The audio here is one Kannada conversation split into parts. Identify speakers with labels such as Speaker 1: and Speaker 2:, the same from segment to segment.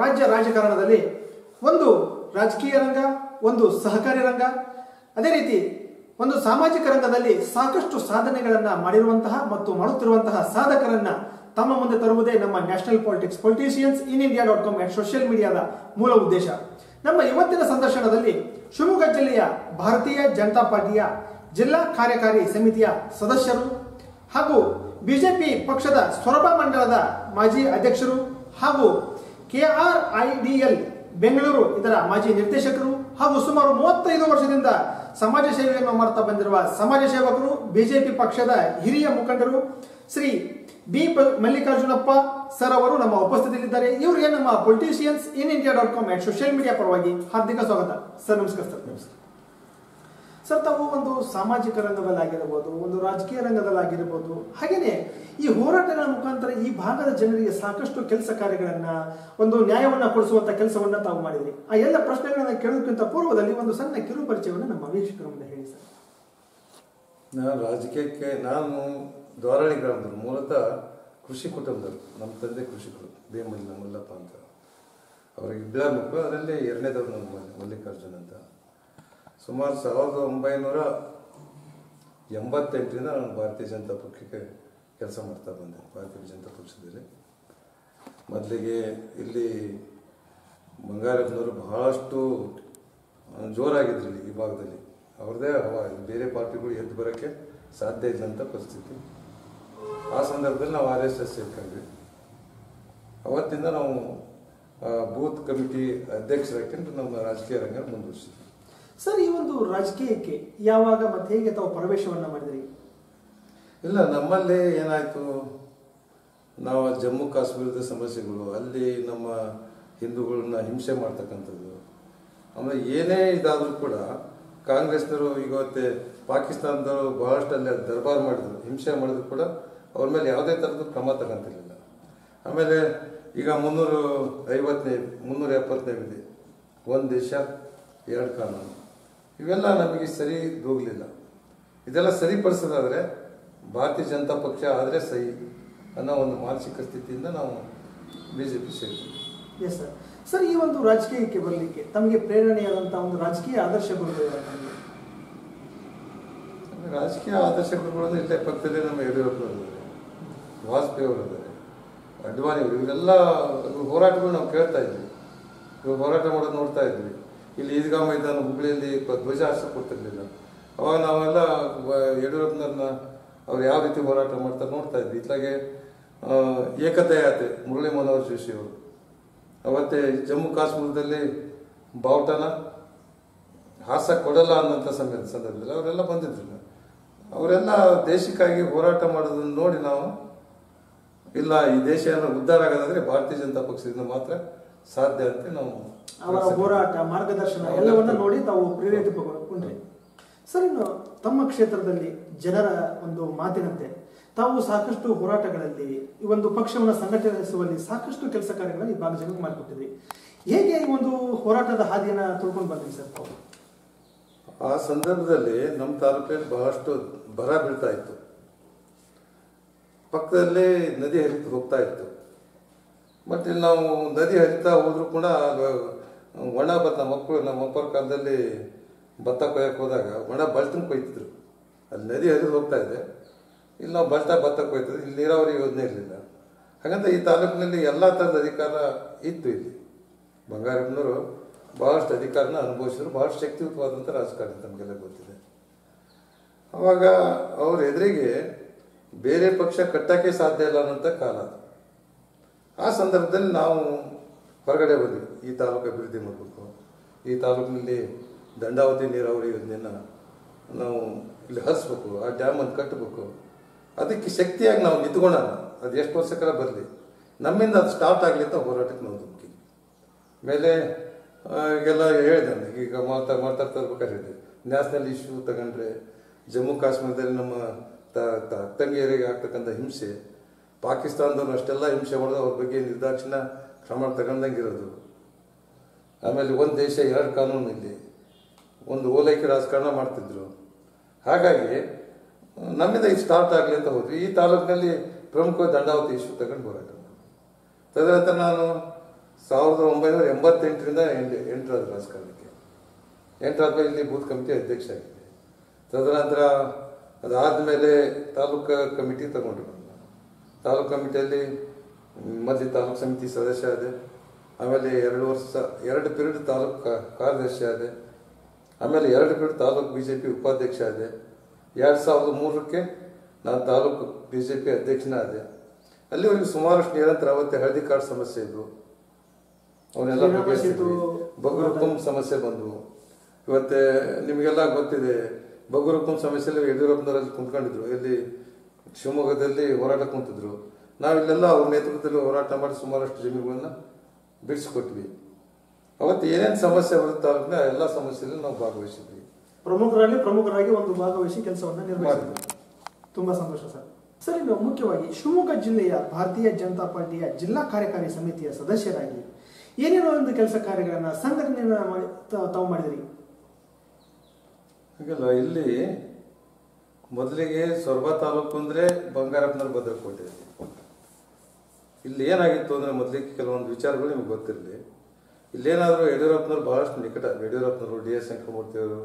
Speaker 1: ರಾಜ್ಯ ರಾಜಕಾರಣದಲ್ಲಿ ಒಂದು ರಾಜಕೀಯ ರಂಗ, ಒಂದು ಸಹಕಾರಿ ರಂಗ, ಅದೇ ರೀತಿ ಒಂದು ಸಾಮಾಜಿಕ ರಂಗದಲ್ಲಿ ಸಾಕಷ್ಟು ಸಾಧನೆಗಳನ್ನು ಮಾಡಿರುವಂತಹ ಮತ್ತು ಮಾಡುತ್ತಿರುವಂತಹ ಸಾಧಕರನ್ನ ತಮ್ಮ ಮುಂದೆ ತರುವುದೇ ನಮ್ಮ national politics politicians in India dot com social ಮೀಡಿಯಾದ ಮೂಲ ಉದ್ದೇಶ. ನಮ್ಮ ಇವತ್ತಿನ ಸಂದರ್ಶನದಲ್ಲಿ ಶಿವಮೊಗ್ಗ ಜಿಲ್ಲೆಯ ಭಾರತೀಯ ಜನತಾ ಪಾರ್ಟಿಯ ಜಿಲ್ಲಾ ಕಾರ್ಯಕಾರಿ ಸಮಿತಿಯ ಸದಸ್ಯರು ಹಾಗೂ ಬಿಜೆಪಿ ಪಕ್ಷದ ಸೊರಬ ಮಂಡಲದ ಮಾಜಿ ಅಧ್ಯಕ್ಷರು ಹಾಗೂ ಕೆಆರ್ಐಡಿಎಲ್, ಬೆಂಗಳೂರು, ಇದರ ಮಾಜಿ ನಿರ್ದೇಶಕರು ಹಾಗೂ ಸುಮಾರು ಮೂವತ್ತೈದು ವರ್ಷದಿಂದ ಸಮಾಜ ಸೇವೆಯನ್ನು ಮಾಡ್ತಾ ಬಂದಿರುವ ಸಮಾಜ ಸೇವಕರು, ಬಿಜೆಪಿ ಪಕ್ಷದ ಹಿರಿಯ ಮುಖಂಡರು ಶ್ರೀ ಬಿ ಮಲ್ಲಿಕಾರ್ಜುನಪ್ಪ ಸರ್ ಅವರು ನಮ್ಮ ಉಪಸ್ಥಿತಿಯಲ್ಲಿದ್ದಾರೆ. ಇವರಿಗೆ ನಮ್ಮ politicians in India dot com social media ಪರವಾಗಿ ಹಾರ್ದಿಕ ಸ್ವಾಗತ. ಸರ್, ನಮಸ್ಕಾರ ಸರ್. ನಮಸ್ಕಾರ. ಸರ್ ತಾವು ಒಂದು ಸಾಮಾಜಿಕ ರಂಗದಲ್ಲಾಗಿರ್ಬೋದು, ಒಂದು ರಾಜಕೀಯ ರಂಗದಲ್ಲಾಗಿರ್ಬೋದು. ಹಾಗೇನೆ ಈ ಹೋರಾಟಗಳ ಮುಖಾಂತರ ಈ ಭಾಗದ ಜನರಿಗೆ ಸಾಕಷ್ಟು ಕೆಲಸ ಕಾರ್ಯಗಳನ್ನ, ಒಂದು ನ್ಯಾಯವನ್ನ ಕೊಡಿಸುವಂತ ಕೆಲಸವನ್ನ ತಾವು ಮಾಡಿದ್ರಿ. ಆ ಎಲ್ಲ ಪ್ರಶ್ನೆಗಳನ್ನ ಕೇಳೋದಕ್ಕಿಂತ ಪೂರ್ವದಲ್ಲಿ ಒಂದು ಸಣ್ಣ ಕಿರು ಪರಿಚಯವನ್ನು ನಮ್ಮ ವೀಕ್ಷಕರ ಮುಂದೆ ಹೇಳಿ ಸರ್.
Speaker 2: ನಾನು ರಾಜಕೀಯಕ್ಕೆ ನಾನು ದ್ವಾರಾಳಿ ಗ್ರಾಮದವರು ಮೂಲತಃ ಕೃಷಿ ಕುಟುಂಬದವರು. ನಮ್ಮ ತಂದೆ ಕೃಷಿಕರು ಬೇಮಲ್ಲ ಮಲ್ಲಪ್ಪ ಅಂತ. ಅವರಿಗೆ ಇಬ್ಬರ ಮಕ್ಕಳು, ಅದರಲ್ಲಿ ಎರಡನೇದವ್ರು ನಮ್ಮ ಮಲ್ಲಿಕಾರ್ಜುನ್ ಅಂತ. ಸುಮಾರು ಸಾವಿರದ ಒಂಬೈನೂರ ಎಂಬತ್ತೆಂಟರಿಂದ ನಾನು ಭಾರತೀಯ ಜನತಾ ಪಕ್ಷಕ್ಕೆ ಕೆಲಸ ಮಾಡ್ತಾ ಬಂದೆ, ಭಾರತೀಯ ಜನತಾ ಪಕ್ಷದಲ್ಲಿ. ಮೊದಲಿಗೆ ಇಲ್ಲಿ ಬಂಗಾರಪ್ಪನವರು ಬಹಳಷ್ಟು ಜೋರಾಗಿದ್ರು ಇಲ್ಲಿ ಈ ಭಾಗದಲ್ಲಿ. ಅವ್ರದ್ದೇ ಹವಾ ಬೇರೆ ಪಾರ್ಟಿಗಳು ಎದ್ದು ಬರೋಕ್ಕೆ ಸಾಧ್ಯ ಇದ್ದಂಥ ಪರಿಸ್ಥಿತಿ. ಆ ಸಂದರ್ಭದಲ್ಲಿ ನಾವು ಆರ್ ಎಸ್ ಎಸ್ ಸೇರ್ಕೊಂಡ್ವಿ. ಅವತ್ತಿಂದ ನಾವು ಬೂತ್ ಕಮಿಟಿ ಅಧ್ಯಕ್ಷರಾಗಿ ನಮ್ಮ ರಾಜಕೀಯ ರಂಗ ಮುಂದುವರಿಸಿದ್ವಿ.
Speaker 1: ಸರ್, ಈ ಒಂದು ರಾಜಕೀಯಕ್ಕೆ ಯಾವಾಗ ಮತ್ತೆ ಹೇಗೆ ತಾವು ಪ್ರವೇಶವನ್ನ ಮಾಡಿದ್ರಿ?
Speaker 2: ಇಲ್ಲ, ನಮ್ಮಲ್ಲಿ ಏನಾಯಿತು? ನಾವು ಜಮ್ಮು ಕಾಶ್ಮೀರದ ಸಮಸ್ಯೆಗಳು, ಅಲ್ಲಿ ನಮ್ಮ ಹಿಂದೂಗಳನ್ನ ಹಿಂಸೆ ಮಾಡ್ತಕ್ಕಂಥದ್ದು. ಆಮೇಲೆ ಏನೇ ಇದಾದರೂ ಕೂಡ ಕಾಂಗ್ರೆಸ್ನವರು ಇವತ್ತೆ ಪಾಕಿಸ್ತಾನದವರು ಬಹಳಷ್ಟು ಅಲ್ಲಿ ದರ್ಬಾರ್ ಮಾಡಿದ್ರು. ಹಿಂಸೆ ಮಾಡಿದ್ರು ಕೂಡ ಅವ್ರ ಮೇಲೆ ಯಾವುದೇ ಥರದ ಕ್ರಮ ತಗೊಂತಿರ್ಲಿಲ್ಲ. ಆಮೇಲೆ ಈಗ ಮುನ್ನೂರು ಐವತ್ತನೇ, ಮುನ್ನೂರ ಎಪ್ಪತ್ತೈದು ಇದೆ. ಒಂದು ದೇಶ, ಎರಡು ಕಾನೂನು. ಇವೆಲ್ಲ ನಮಗೆ ಸರಿ ಹೋಗಲಿಲ್ಲ. ಇದೆಲ್ಲ ಸರಿಪಡಿಸೋದಾದರೆ ಭಾರತೀಯ ಜನತಾ ಪಕ್ಷ ಆದರೆ ಸಹಿ ಅನ್ನೋ ಒಂದು ಮಾನಸಿಕ ಸ್ಥಿತಿಯಿಂದ ನಾವು ಬಿ ಜೆ ಪಿ ಸೇರ್ತೀವಿ.
Speaker 1: ಎಸ್ ಸರ್ ಸರ್ ಈ ಒಂದು ರಾಜಕೀಯಕ್ಕೆ ಬರಲಿಕ್ಕೆ ತಮಗೆ ಪ್ರೇರಣೆಯಾದಂಥ ಒಂದು ರಾಜಕೀಯ ಆದರ್ಶ ಗುರುಗಳು
Speaker 2: ರಾಜಕೀಯ ಆದರ್ಶ ಗುರುಗಳು ಇಲ್ಲೇ ಪಕ್ಕದಲ್ಲಿ ನಮ್ಮ ಯಡಿಯೂರಪ್ಪ ವಾಜಪೇಯಿ ಅವರು ಇದ್ದಾರೆ. ಅಡ್ವಾಣಿ ಅವರು ಇವರೆಲ್ಲ ಹೋರಾಟಗಳು ನಾವು ಕೇಳ್ತಾ ಇದ್ವಿ. ಇವಾಗ ಹೋರಾಟ ಮಾಡೋದು ನೋಡ್ತಾ ಇದ್ವಿ. ಇಲ್ಲಿ ಈದ್ಗಾ ಮೈದಾನ ಹುಬ್ಳಿಯಲ್ಲಿ ಧ್ವಜ ಹಾರಿಸ ಕೊಡ್ತಿರ್ಲಿಲ್ಲ ಅವಾಗ ನಾವೆಲ್ಲ ಯಡಿಯೂರಪ್ಪನ ಅವ್ರು ಯಾವ ರೀತಿ ಹೋರಾಟ ಮಾಡ್ತಾರೆ ನೋಡ್ತಾ ಇದ್ವಿ. ಇತ್ಲಾಗೆ ಏಕತೆ ಮುರಳಿ ಮನೋಹರ್ ಜೋಶಿ ಅವರು ಅವತ್ತೇ ಜಮ್ಮು ಕಾಶ್ಮೀರದಲ್ಲಿ ಬಾವುಟನ ಹಾಸ ಕೊಡಲ್ಲ ಅನ್ನೋಂಥ ಸಮಯದ ಸಂದರ್ಭದಲ್ಲಿ ಅವರೆಲ್ಲ ಬಂದಿದ್ರು ಅವರೆಲ್ಲ ದೇಶಕ್ಕಾಗಿ ಹೋರಾಟ ಮಾಡೋದನ್ನು ನೋಡಿ ನಾವು, ಇಲ್ಲ ಈ ದೇಶ ಉದ್ಧಾರ ಆಗೋದಾದ್ರೆ ಭಾರತೀಯ ಜನತಾ ಪಕ್ಷದಿಂದ ಮಾತ್ರ ಸಾಧ್ಯ ಅಂತ ನಾವು
Speaker 1: ಅವರ ಹೋರಾಟ ಮಾರ್ಗದರ್ಶನ ಎಲ್ಲವನ್ನ ನೋಡಿ ತಾವು ಪ್ರೇರೇಪಿಸಿಕೊಂಡ್ರಿ ಸರ್ ಇನ್ನು ತಮ್ಮ ಕ್ಷೇತ್ರದಲ್ಲಿ ಜನರ ಒಂದು ಮಾತಿನಂತೆ ತಾವು ಸಾಕಷ್ಟು ಹೋರಾಟಗಳಲ್ಲಿ ಈ ಒಂದು ಪಕ್ಷವನ್ನು ಸಂಘಟಿಸುವಲ್ಲಿ ಸಾಕಷ್ಟು ಕೆಲಸ ಕಾರ್ಯಗಳನ್ನು ಈ ಭಾಗ ಜನಕ್ಕೆ ಮಾಡಿಕೊಟ್ಟಿದ್ರಿ. ಹೇಗೆ ಈ ಒಂದು ಹೋರಾಟದ ಹಾದಿಯನ್ನು ತುಳ್ಕೊಂಡು ಬಂದ್ರಿ ಸರ್ ತಾವು?
Speaker 2: ಆ ಸಂದರ್ಭದಲ್ಲಿ ನಮ್ಮ ತಾಲೂಕಲ್ಲಿ ಬಹಳಷ್ಟು ಬರ ಬೀಳ್ತಾ ಇತ್ತು. ಪಕ್ಕದಲ್ಲೇ ನದಿ ಹರಿತು ಹೋಗ್ತಾ ಇತ್ತು. ಮತ್ತೆ ಇಲ್ಲಿ ನಾವು ನದಿ ಹರಿತಾ ಹೋದರೂ ಕೂಡ ಒಣ ಭತ್ತ ಮಕ್ಕಳು ನಮ್ಮ ಅಪ್ಪರ ಕಾಲದಲ್ಲಿ ಭತ್ತ ಕೊಯ್ಯಕ್ಕೆ ಹೋದಾಗ ಒಣ ಬಳ್ತನ ಕೊಯ್ತಿದ್ರು. ಅಲ್ಲಿ ನದಿ ಹರಿದು ಹೋಗ್ತಾ ಇದೆ. ಇಲ್ಲಿ ನಾವು ಬಳ್ತಾ ಭತ್ತ ಕೊಯ್ತಿದ್ರು ಇಲ್ಲಿ ನೀರಾವರಿ ಯೋಜನೆ ಇರಲಿಲ್ಲ. ಹಾಗಂತ ಈ ತಾಲೂಕಿನಲ್ಲಿ ಎಲ್ಲ ಥರದ ಅಧಿಕಾರ ಇತ್ತು ಇಲ್ಲಿ. ಬಂಗಾರಪ್ಪನವರು ಬಹಳಷ್ಟು ಅಧಿಕಾರನ ಅನುಭವಿಸಿದ್ರು. ಬಹಳಷ್ಟು ಶಕ್ತಿಯುತವಾದಂಥ ರಾಜಕಾರಣ ತಮಗೆಲ್ಲ ಗೊತ್ತಿದೆ. ಅವಾಗ ಅವ್ರ ಎದುರಿಗೆ ಬೇರೆ ಪಕ್ಷ ಕಟ್ಟಕ್ಕೆ ಸಾಧ್ಯ ಇಲ್ಲ ಅನ್ನೋಂಥ ಕಾಲ ಅದು. ಆ ಸಂದರ್ಭದಲ್ಲಿ ನಾವು ಹೊರಗಡೆ ಬಂದ್ವಿ ಈ ತಾಲೂಕು ಅಭಿವೃದ್ಧಿ ಮಾಡಬೇಕು. ಈ ತಾಲೂಕಿನಲ್ಲಿ ದಂಡಾವತಿ ನೀರಾವರಿ ಯೋಜನೆಯನ್ನು ನಾವು ಇಲ್ಲಿ ಹರಿಸ್ಬೇಕು. ಆ ಡ್ಯಾಮನ್ನು ಕಟ್ಟಬೇಕು ಅದಕ್ಕೆ ಶಕ್ತಿಯಾಗಿ ನಾವು ನಿಂತ್ಕೊಳ್ಳೋಣ ಅದು ಎಷ್ಟು ವರ್ಷಕ್ಕೆಲ್ಲ ಬರಲಿ, ನಮ್ಮಿಂದ ಅದು ಸ್ಟಾರ್ಟ್ ಆಗಲಿ ಅಂತ ಹೋರಾಟಕ್ಕೆ ನಾವು ಧುಮುಕಿ. ಮೇಲೆ ಈಗೆಲ್ಲ ಹೇಳಿದೆ ಈಗ ಮಾತಾ ಮಾತಾಡ್ತಾ ಇರ್ಬೇಕಾದ್ರೆ ಹೇಳಿದೆ. ನ್ಯಾಷನಲ್ ಇಶ್ಯೂ ತಗೊಂಡ್ರೆ ಜಮ್ಮು ಕಾಶ್ಮೀರದಲ್ಲಿ ನಮ್ಮ ತ- ತಂಗಿಯರಿಗೆ ಆಗ್ತಕ್ಕಂಥ ಹಿಂಸೆ ಪಾಕಿಸ್ತಾನದವ್ರು ಅಷ್ಟೆಲ್ಲ ಹಿಂಸೆ ಮಾಡಿದ್ರು ಅವ್ರ ಬಗ್ಗೆ ನಿರ್ದಾಕ್ಷಿಣ್ಯ ಕ್ರಮ ತಗೊಂಡಂಗಿರೋದು ಆಮೇಲೆ ಒಂದು ದೇಶ ಎರಡು ಕಾನೂನು ಇಲ್ಲಿ? ಒಂದು ಓಲೈಕೆ ರಾಜಕಾರಣ ಮಾಡ್ತಿದ್ರು. ಹಾಗಾಗಿ, ನಮ್ಮಿಂದ ಇದು ಸ್ಟಾರ್ಟ್ ಆಗಲಿ ಅಂತ ಹೋದ್ವಿ ಈ ತಾಲೂಕಿನಲ್ಲಿ ಪ್ರಮುಖ ದಂಡಾವತಿ ಇಶ್ಯೂ ತಗೊಂಡು ಹೋರಾಟ. ತದನಂತರ ನಾನು ಸಾವಿರದ ಒಂಬೈನೂರ ಎಂಬತ್ತೆಂಟರಿಂದ ಎಂಟು, ಎಂಟರಾದ ರಾಜಕಾರಣಕ್ಕೆ. ಎಂಟರಾದ್ಮೇಲೆ ಇಲ್ಲಿ ಬೂತ್ ಕಮಿಟಿ ಅಧ್ಯಕ್ಷ ಆಗಿದೆ ತದನಂತರ ಅದಾದಮೇಲೆ ತಾಲೂಕು ಕಮಿಟಿ ತಗೊಂಡ್ರು. ತಾಲೂಕು ಕಮಿಟಿಯಲ್ಲಿ ಮೊದಲು ತಾಲೂಕು ಸಮಿತಿ ಸದಸ್ಯ ಆದೆ. ಆಮೇಲೆ ಎರಡು ವರ್ಷ ಎರಡು ಪಿರಿಯಡ್ ತಾಲೂಕು ಕಾರ್ಯದರ್ಶಿ ಆದೆ. ಆಮೇಲೆ ಎರಡು period taluk B J P ಉಪಾಧ್ಯಕ್ಷ ಆದೆ. ಎರಡು ಸಾವಿರದ ಮೂರಕ್ಕೆ ನಾನು ತಾಲೂಕು ಬಿ ಜೆ ಪಿ ಅಧ್ಯಕ್ಷನ ಆದೆ ಅಲ್ಲಿವರೆಗೂ ಸುಮಾರಷ್ಟು ನಿರಂತರ ಅವತ್ತೆ ಹಳದಿ ಕಾರ್ಡ್ ಸಮಸ್ಯೆ ಇದ್ವು. ಅವನ್ನೆಲ್ಲ ಬಗೆಹರಿಸಿದ್ವಿ. ಬಗುರುಕುಂ ಸಮಸ್ಯೆ ಬಂದವು. ಇವತ್ತೆ ನಿಮಗೆಲ್ಲ ಗೊತ್ತಿದೆ ಬಗುರುಕುಂ ಸಮಸ್ಯೆಯಲ್ಲಿ ಯಡಿಯೂರಪ್ಪನವರಲ್ಲಿ ಕುಂತ್ಕೊಂಡಿದ್ರು. ಇಲ್ಲಿ ಶಿವಮೊಗ್ಗದಲ್ಲಿ ಹೋರಾಟ ಕುಂತಿದ್ರು. ನಾವಿಲ್ಲೆಲ್ಲ ಅವ್ರ ನೇತೃತ್ವದಲ್ಲಿ ಹೋರಾಟ ಮಾಡಿ ಸುಮಾರಷ್ಟು ಜಮೀನುಗಳನ್ನ ಬಿಡಿಸ್ಕೊಟ್ವಿ. ಅವತ್ತು ಏನೇನು ಸಮಸ್ಯೆ ಬರುತ್ತೆ ತಾಲೂಕಿನ ಎಲ್ಲ ಸಮಸ್ಯೆಯಲ್ಲಿ ನಾವು ಭಾಗವಹಿಸಿದ್ವಿ.
Speaker 1: ಪ್ರಮುಖರಲ್ಲಿ ಪ್ರಮುಖರಾಗಿ ಒಂದು ಭಾಗವಹಿಸಿ ಕೆಲಸವನ್ನ ನಿರ್ವಹಿಸಿದ್ರು
Speaker 2: ಮಾಡಿದ್ವಿ.
Speaker 1: ತುಂಬಾ ಸಂತೋಷ ಸರ್. ಸರ್ ಇನ್ನು ಮುಖ್ಯವಾಗಿ ಶಿವಮೊಗ್ಗ ಜಿಲ್ಲೆಯ ಭಾರತೀಯ ಜನತಾ ಪಾರ್ಟಿಯ ಜಿಲ್ಲಾ ಕಾರ್ಯಕಾರಿ ಸಮಿತಿಯ ಸದಸ್ಯರಾಗಿ ಏನೇನೋ ಒಂದು ಕೆಲಸ ಕಾರ್ಯಗಳನ್ನ ಸಂಘಟನೆಯನ್ನ ತಾವು ಮಾಡಿದ್ರಿ?
Speaker 2: ಹಾಗಲ್ಲ ಇಲ್ಲಿ ಮೊದಲಿಗೆ ಸೊರಬ ತಾಲೂಕು ಅಂದ್ರೆ ಬಂಗಾರಪ್ಪನವ್ರ ಭದ್ರಕೋಟೆ. ಇಲ್ಲಿ ಏನಾಗಿತ್ತು ಅಂದ್ರೆ ಮೊದಲಿಗೆ ಕೆಲವೊಂದು ವಿಚಾರಗಳು ನಿಮ್ಗೆ ಗೊತ್ತಿರಲಿ. ಇಲ್ಲೇನಾದರೂ ಯಡಿಯೂರಪ್ಪನವ್ರು ಬಹಳಷ್ಟು ನಿಕಟ, ಯಡಿಯೂರಪ್ಪನವರು, ಡಿ ಎಸ್ ಶಂಕರಮೂರ್ತಿ ಅವರು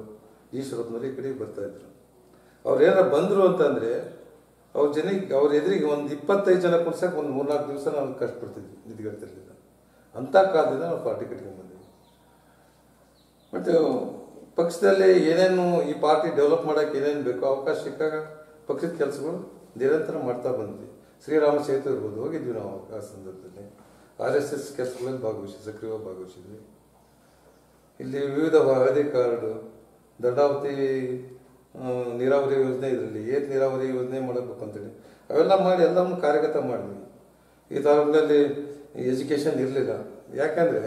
Speaker 2: ಈಶ್ವರಪ್ಪನವರು ಈ ಕಡೆ ಬರ್ತಾ ಇದ್ರು ಅವ್ರು ಏನಾರ ಬಂದರು ಅಂತಂದ್ರೆ ಅವ್ರ ಜನಕ್ಕೆ, ಅವ್ರ ಎದುರಿಗೆ ಒಂದು ಇಪ್ಪತ್ತೈದು ಜನ ಕುಡ್ಸಕ್ಕೆ ಒಂದು ಮೂರ್ನಾಲ್ಕು ದಿವಸ ನಾವು ಕಷ್ಟಪಡ್ತಿದ್ವಿ ನಿಧಿಗಡ್ತಿರ್ಲಿಲ್ಲ ಅಂತ ಕಾಲದಿಂದ ನಾವು ಪಾರ್ಟಿ ಕಟ್ಕೊಂಡು ಬಂದಿದ್ವಿ. ಮತ್ತೆ ಪಕ್ಷದಲ್ಲಿ ಏನೇನು ಈ ಪಾರ್ಟಿ ಡೆವಲಪ್ ಮಾಡಕ್ಕೆ ಏನೇನು ಬೇಕೋ ಅವಕಾಶ ಸಿಕ್ಕಾಗ ಪಕ್ಷದ ಕೆಲಸಗಳು ನಿರಂತರ ಮಾಡ್ತಾ ಬಂದ್ವಿ ಶ್ರೀರಾಮ ಸೇತು ಇರ್ಬೋದು, ಹೋಗಿದ್ವಿ ನಾವು ಆ ಸಂದರ್ಭದಲ್ಲಿ. ಆರ್ ಎಸ್ ಎಸ್ ಕೆಲಸಗಳಲ್ಲಿ ಭಾಗವಹಿಸಿ ಸಕ್ರಿಯವಾಗಿ ಭಾಗವಹಿಸಿದ್ವಿ. ಇಲ್ಲಿ ವಿವಿಧ ಹಳದಿ ಕಾರ್ಡು, ದಂಡಾವತಿ ನೀರಾವರಿ ಯೋಜನೆ ಇದರಲ್ಲಿ ಏತ್ ನೀರಾವರಿ ಯೋಜನೆ ಮಾಡಬೇಕು ಅಂತೇಳಿ. ಅವೆಲ್ಲ ಮಾಡಿ ಎಲ್ಲವನ್ನು ಕಾರ್ಯಗತ ಮಾಡಿದ್ವಿ. ಈ ತಾಲೂಕಿನಲ್ಲಿ ಎಜುಕೇಷನ್ ಇರಲಿಲ್ಲ. ಯಾಕಂದ್ರೆ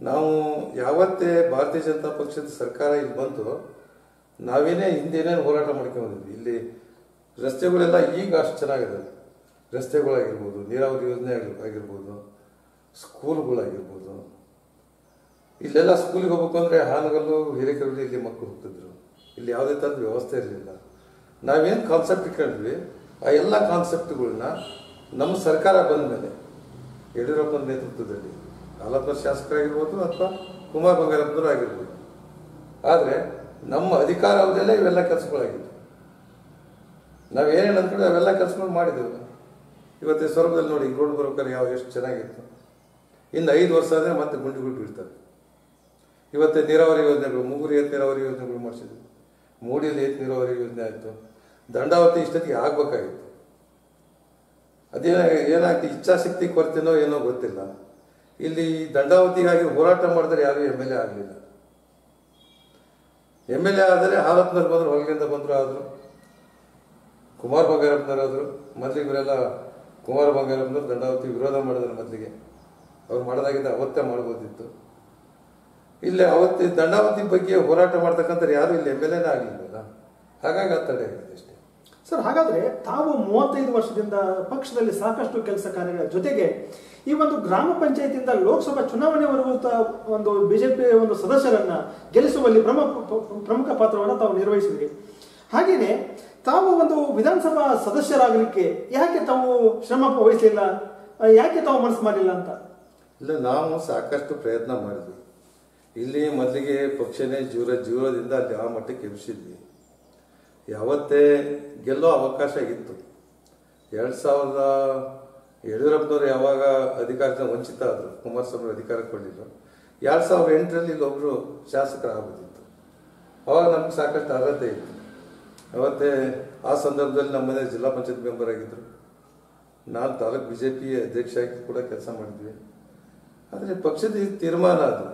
Speaker 2: ನಾವು ಯಾವತ್ತೇ ಭಾರತೀಯ ಜನತಾ ಪಕ್ಷದ ಸರ್ಕಾರ ಇಲ್ಲಿ ಬಂತು ನಾವೇನೇ ಹಿಂದೇನೇನು ಹೋರಾಟ ಮಾಡ್ಕೊಂಡು ಇಲ್ಲಿ ರಸ್ತೆಗಳೆಲ್ಲ ಈಗ ಅಷ್ಟು ಚೆನ್ನಾಗಿದೆ ರಸ್ತೆಗಳಾಗಿರ್ಬೋದು, ನೀರಾವರಿ ಯೋಜನೆ ಆಗಿರ್- ಆಗಿರ್ಬೋದು, ಸ್ಕೂಲ್ಗಳಾಗಿರ್ಬೋದು. ಇಲ್ಲೆಲ್ಲ ಸ್ಕೂಲಿಗೆ ಹೋಗ್ಬೇಕು ಅಂದರೆ ಹಾನಗಲ್ಲು ಹಿರೇಕೆರೂರು ಇಲ್ಲಿ ಮಕ್ಕಳು ಹೋಗ್ತಿದ್ರು. ಇಲ್ಲಿ ಯಾವುದೇ ಥರದ ವ್ಯವಸ್ಥೆ ಇರಲಿಲ್ಲ. ನಾವೇನು ಕಾನ್ಸೆಪ್ಟ್ ಇಟ್ಕೊಂಡ್ವಿ ಆ ಎಲ್ಲ ಕಾನ್ಸೆಪ್ಟ್ಗಳನ್ನ ನಮ್ಮ ಸರ್ಕಾರ ಬಂದ ಮೇಲೆ ಯಡಿಯೂರಪ್ಪನ ನೇತೃತ್ವದಲ್ಲಿ ಹಾಲಪ್ಪನ ಶಾಸಕರಾಗಿರ್ಬೋದು ಅಥವಾ ಕುಮಾರ್ ಬಂಗಾರಪ್ಪನವರು ಆಗಿರ್ಬೋದು. ಆದರೆ ನಮ್ಮ ಅಧಿಕಾರ ಅವಧಿಯಲ್ಲೇ ಇವೆಲ್ಲ ಕೆಲಸಗಳಾಗಿದ್ದವು ನಾವು ಏನೇನು ಅಂದ್ಕೊಂಡು ಅವೆಲ್ಲ ಕೆಲಸಗಳು ಮಾಡಿದೆವು. ಇವತ್ತಿನ ಸ್ವರ್ಗದಲ್ಲಿ ನೋಡಿ ರೋಡ್ ಬರ್ಬೇಕಾದ್ರೆ ಯಾವ ಎಷ್ಟು ಚೆನ್ನಾಗಿತ್ತು. ಇನ್ನು ಐದು ವರ್ಷ ಆದರೆ ಮತ್ತೆ ಗುಂಡಿ ಗುಂಡು ಬೀಳ್ತವೆ ಇವತ್ತೇ ನೀರಾವರಿ ಯೋಜನೆಗಳು ಮುಗುರಿ ಏತ್ ನೀರಾವರಿ ಯೋಜನೆಗಳು ಮಾಡಿಸಿದ್ವಿ. ಮೂಡಿಯಲ್ಲಿ ಏತ್ ನೀರಾವರಿ ಯೋಜನೆ ಆಯಿತು. ದಂಡಾವತಿ ಇಷ್ಟೊತ್ತಿಗೆ ಆಗಬೇಕಾಗಿತ್ತು. ಅದೇನ ಏನಾಗ್ತಿ ಇಚ್ಛಾಶಕ್ತಿ ಕೊರತೆನೋ ಏನೋ ಗೊತ್ತಿಲ್ಲ. ಇಲ್ಲಿ ದಂಡಾವತಿಗಾಗಿ ಹೋರಾಟ ಮಾಡಿದ್ರೆ ಯಾರು ಎಂ ಎಲ್ ಎ ಆಗಲಿಲ್ಲ. ಎಂ ಎಲ್ ಎ ಆದರೆ ಹಾಲತ್ನವ್ರು ಬಂದರು ಹೊಲಗಿಂದ ಬಂದರು ಆದರು. ಕುಮಾರ್ ಬಂಗಾರಪ್ಪನವರಾದರು. ಮೊದಲಿಗೆ ಇವರೆಲ್ಲ ಕುಮಾರ್ ಬಂಗಾರಪ್ಪನವ್ರು ದಂಡಾವತಿ ವಿರೋಧ ಮಾಡಿದ್ರು ಮೊದಲಿಗೆ. ಅವ್ರು ಮಾಡೋದಾಗಿದ್ದ ಅವತ್ತೇ ಮಾಡ್ಬೋದಿತ್ತು. ಇಲ್ಲಿ ಅವತ್ತು ದಂಡಾವತಿ ಬಗ್ಗೆ ಹೋರಾಟ ಮಾಡ್ತಕ್ಕಂಥ ಯಾರು ಇಲ್ಲಿ ಎಂ ಎಲ್ ಎನೇ ಆಗಲಿಲ್ಲ ಹಾಗಾಗಿ ಆ ತಡೆ ಆಗಿದೆ ಅಷ್ಟೇ.
Speaker 1: ಸರ್, ಹಾಗಾದ್ರೆ ತಾವು ಮೂವತ್ತೈದು ವರ್ಷದಿಂದ ಪಕ್ಷದಲ್ಲಿ ಸಾಕಷ್ಟು ಕೆಲಸ ಕಾರ್ಯಗಳ ಜೊತೆಗೆ ಈ ಒಂದು ಗ್ರಾಮ ಪಂಚಾಯತಿಯಿಂದ ಲೋಕಸಭಾ ಚುನಾವಣೆವರೆಗೂ ಒಂದು ಬಿಜೆಪಿ ಒಂದು ಸದಸ್ಯರನ್ನ ಗೆಲ್ಲಿಸುವಲ್ಲಿ ಪ್ರಮುಖ ಪ್ರಮುಖ ಪಾತ್ರವನ್ನು ತಾವು ನಿರ್ವಹಿಸಿದ್ರಿ. ಹಾಗೆಯೇ ತಾವು ಒಂದು ವಿಧಾನಸಭಾ ಸದಸ್ಯರಾಗಲಿಕ್ಕೆ ಯಾಕೆ ತಾವು ಶ್ರಮ ವಹಿಸಲಿಲ್ಲ? ಯಾಕೆ ತಾವು ಮನಸ್ಸು ಮಾಡಲಿಲ್ಲ ಅಂತ?
Speaker 2: ಇಲ್ಲ, ನಾವು ಸಾಕಷ್ಟು ಪ್ರಯತ್ನ ಮಾಡಿದ್ವಿ. ಇಲ್ಲಿ ಮೊದಲಿಗೆ ಪಕ್ಷನೇ ಜೀವ ಜೀವನದಿಂದ ಅಲ್ಲಿ ಆ ಮಟ್ಟಕ್ಕೆ ಎಬ್ಸಿದ್ವಿ ಯಾವತ್ತೇ ಗೆಲ್ಲೋ ಅವಕಾಶ ಇತ್ತು. ಎರಡು ಸಾವಿರದ ಯಡಿಯೂರಪ್ಪನವರು ಯಾವಾಗ ಅಧಿಕಾರದಿಂದ ವಂಚಿತ ಆದರು, ಕುಮಾರಸ್ವಾಮಿ ಅಧಿಕಾರ ಕೊಡಲಿಲ್ಲ, ಎರಡು ಸಾವಿರದ ಎಂಟರಲ್ಲಿ ಇಲ್ಲೊಬ್ಬರು ಶಾಸಕರಾಗೋದಿತ್ತು ಅವಾಗ ನಮ್ಗೆ ಸಾಕಷ್ಟು ಅರ್ಹತೆ ಇತ್ತು. ಯಾವತ್ತೇ ಆ ಸಂದರ್ಭದಲ್ಲಿ ನಮ್ಮ ಮನೆ ಜಿಲ್ಲಾ ಪಂಚಾಯತ್ ಮೆಂಬರ್ ಆಗಿದ್ದರು ನಾನು ತಾಲೂಕು ಬಿ ಜೆ ಪಿ ಅಧ್ಯಕ್ಷ ಆಗಿ ಕೂಡ ಕೆಲಸ ಮಾಡಿದ್ವಿ. ಆದರೆ ಪಕ್ಷದ ತೀರ್ಮಾನ ಅದು.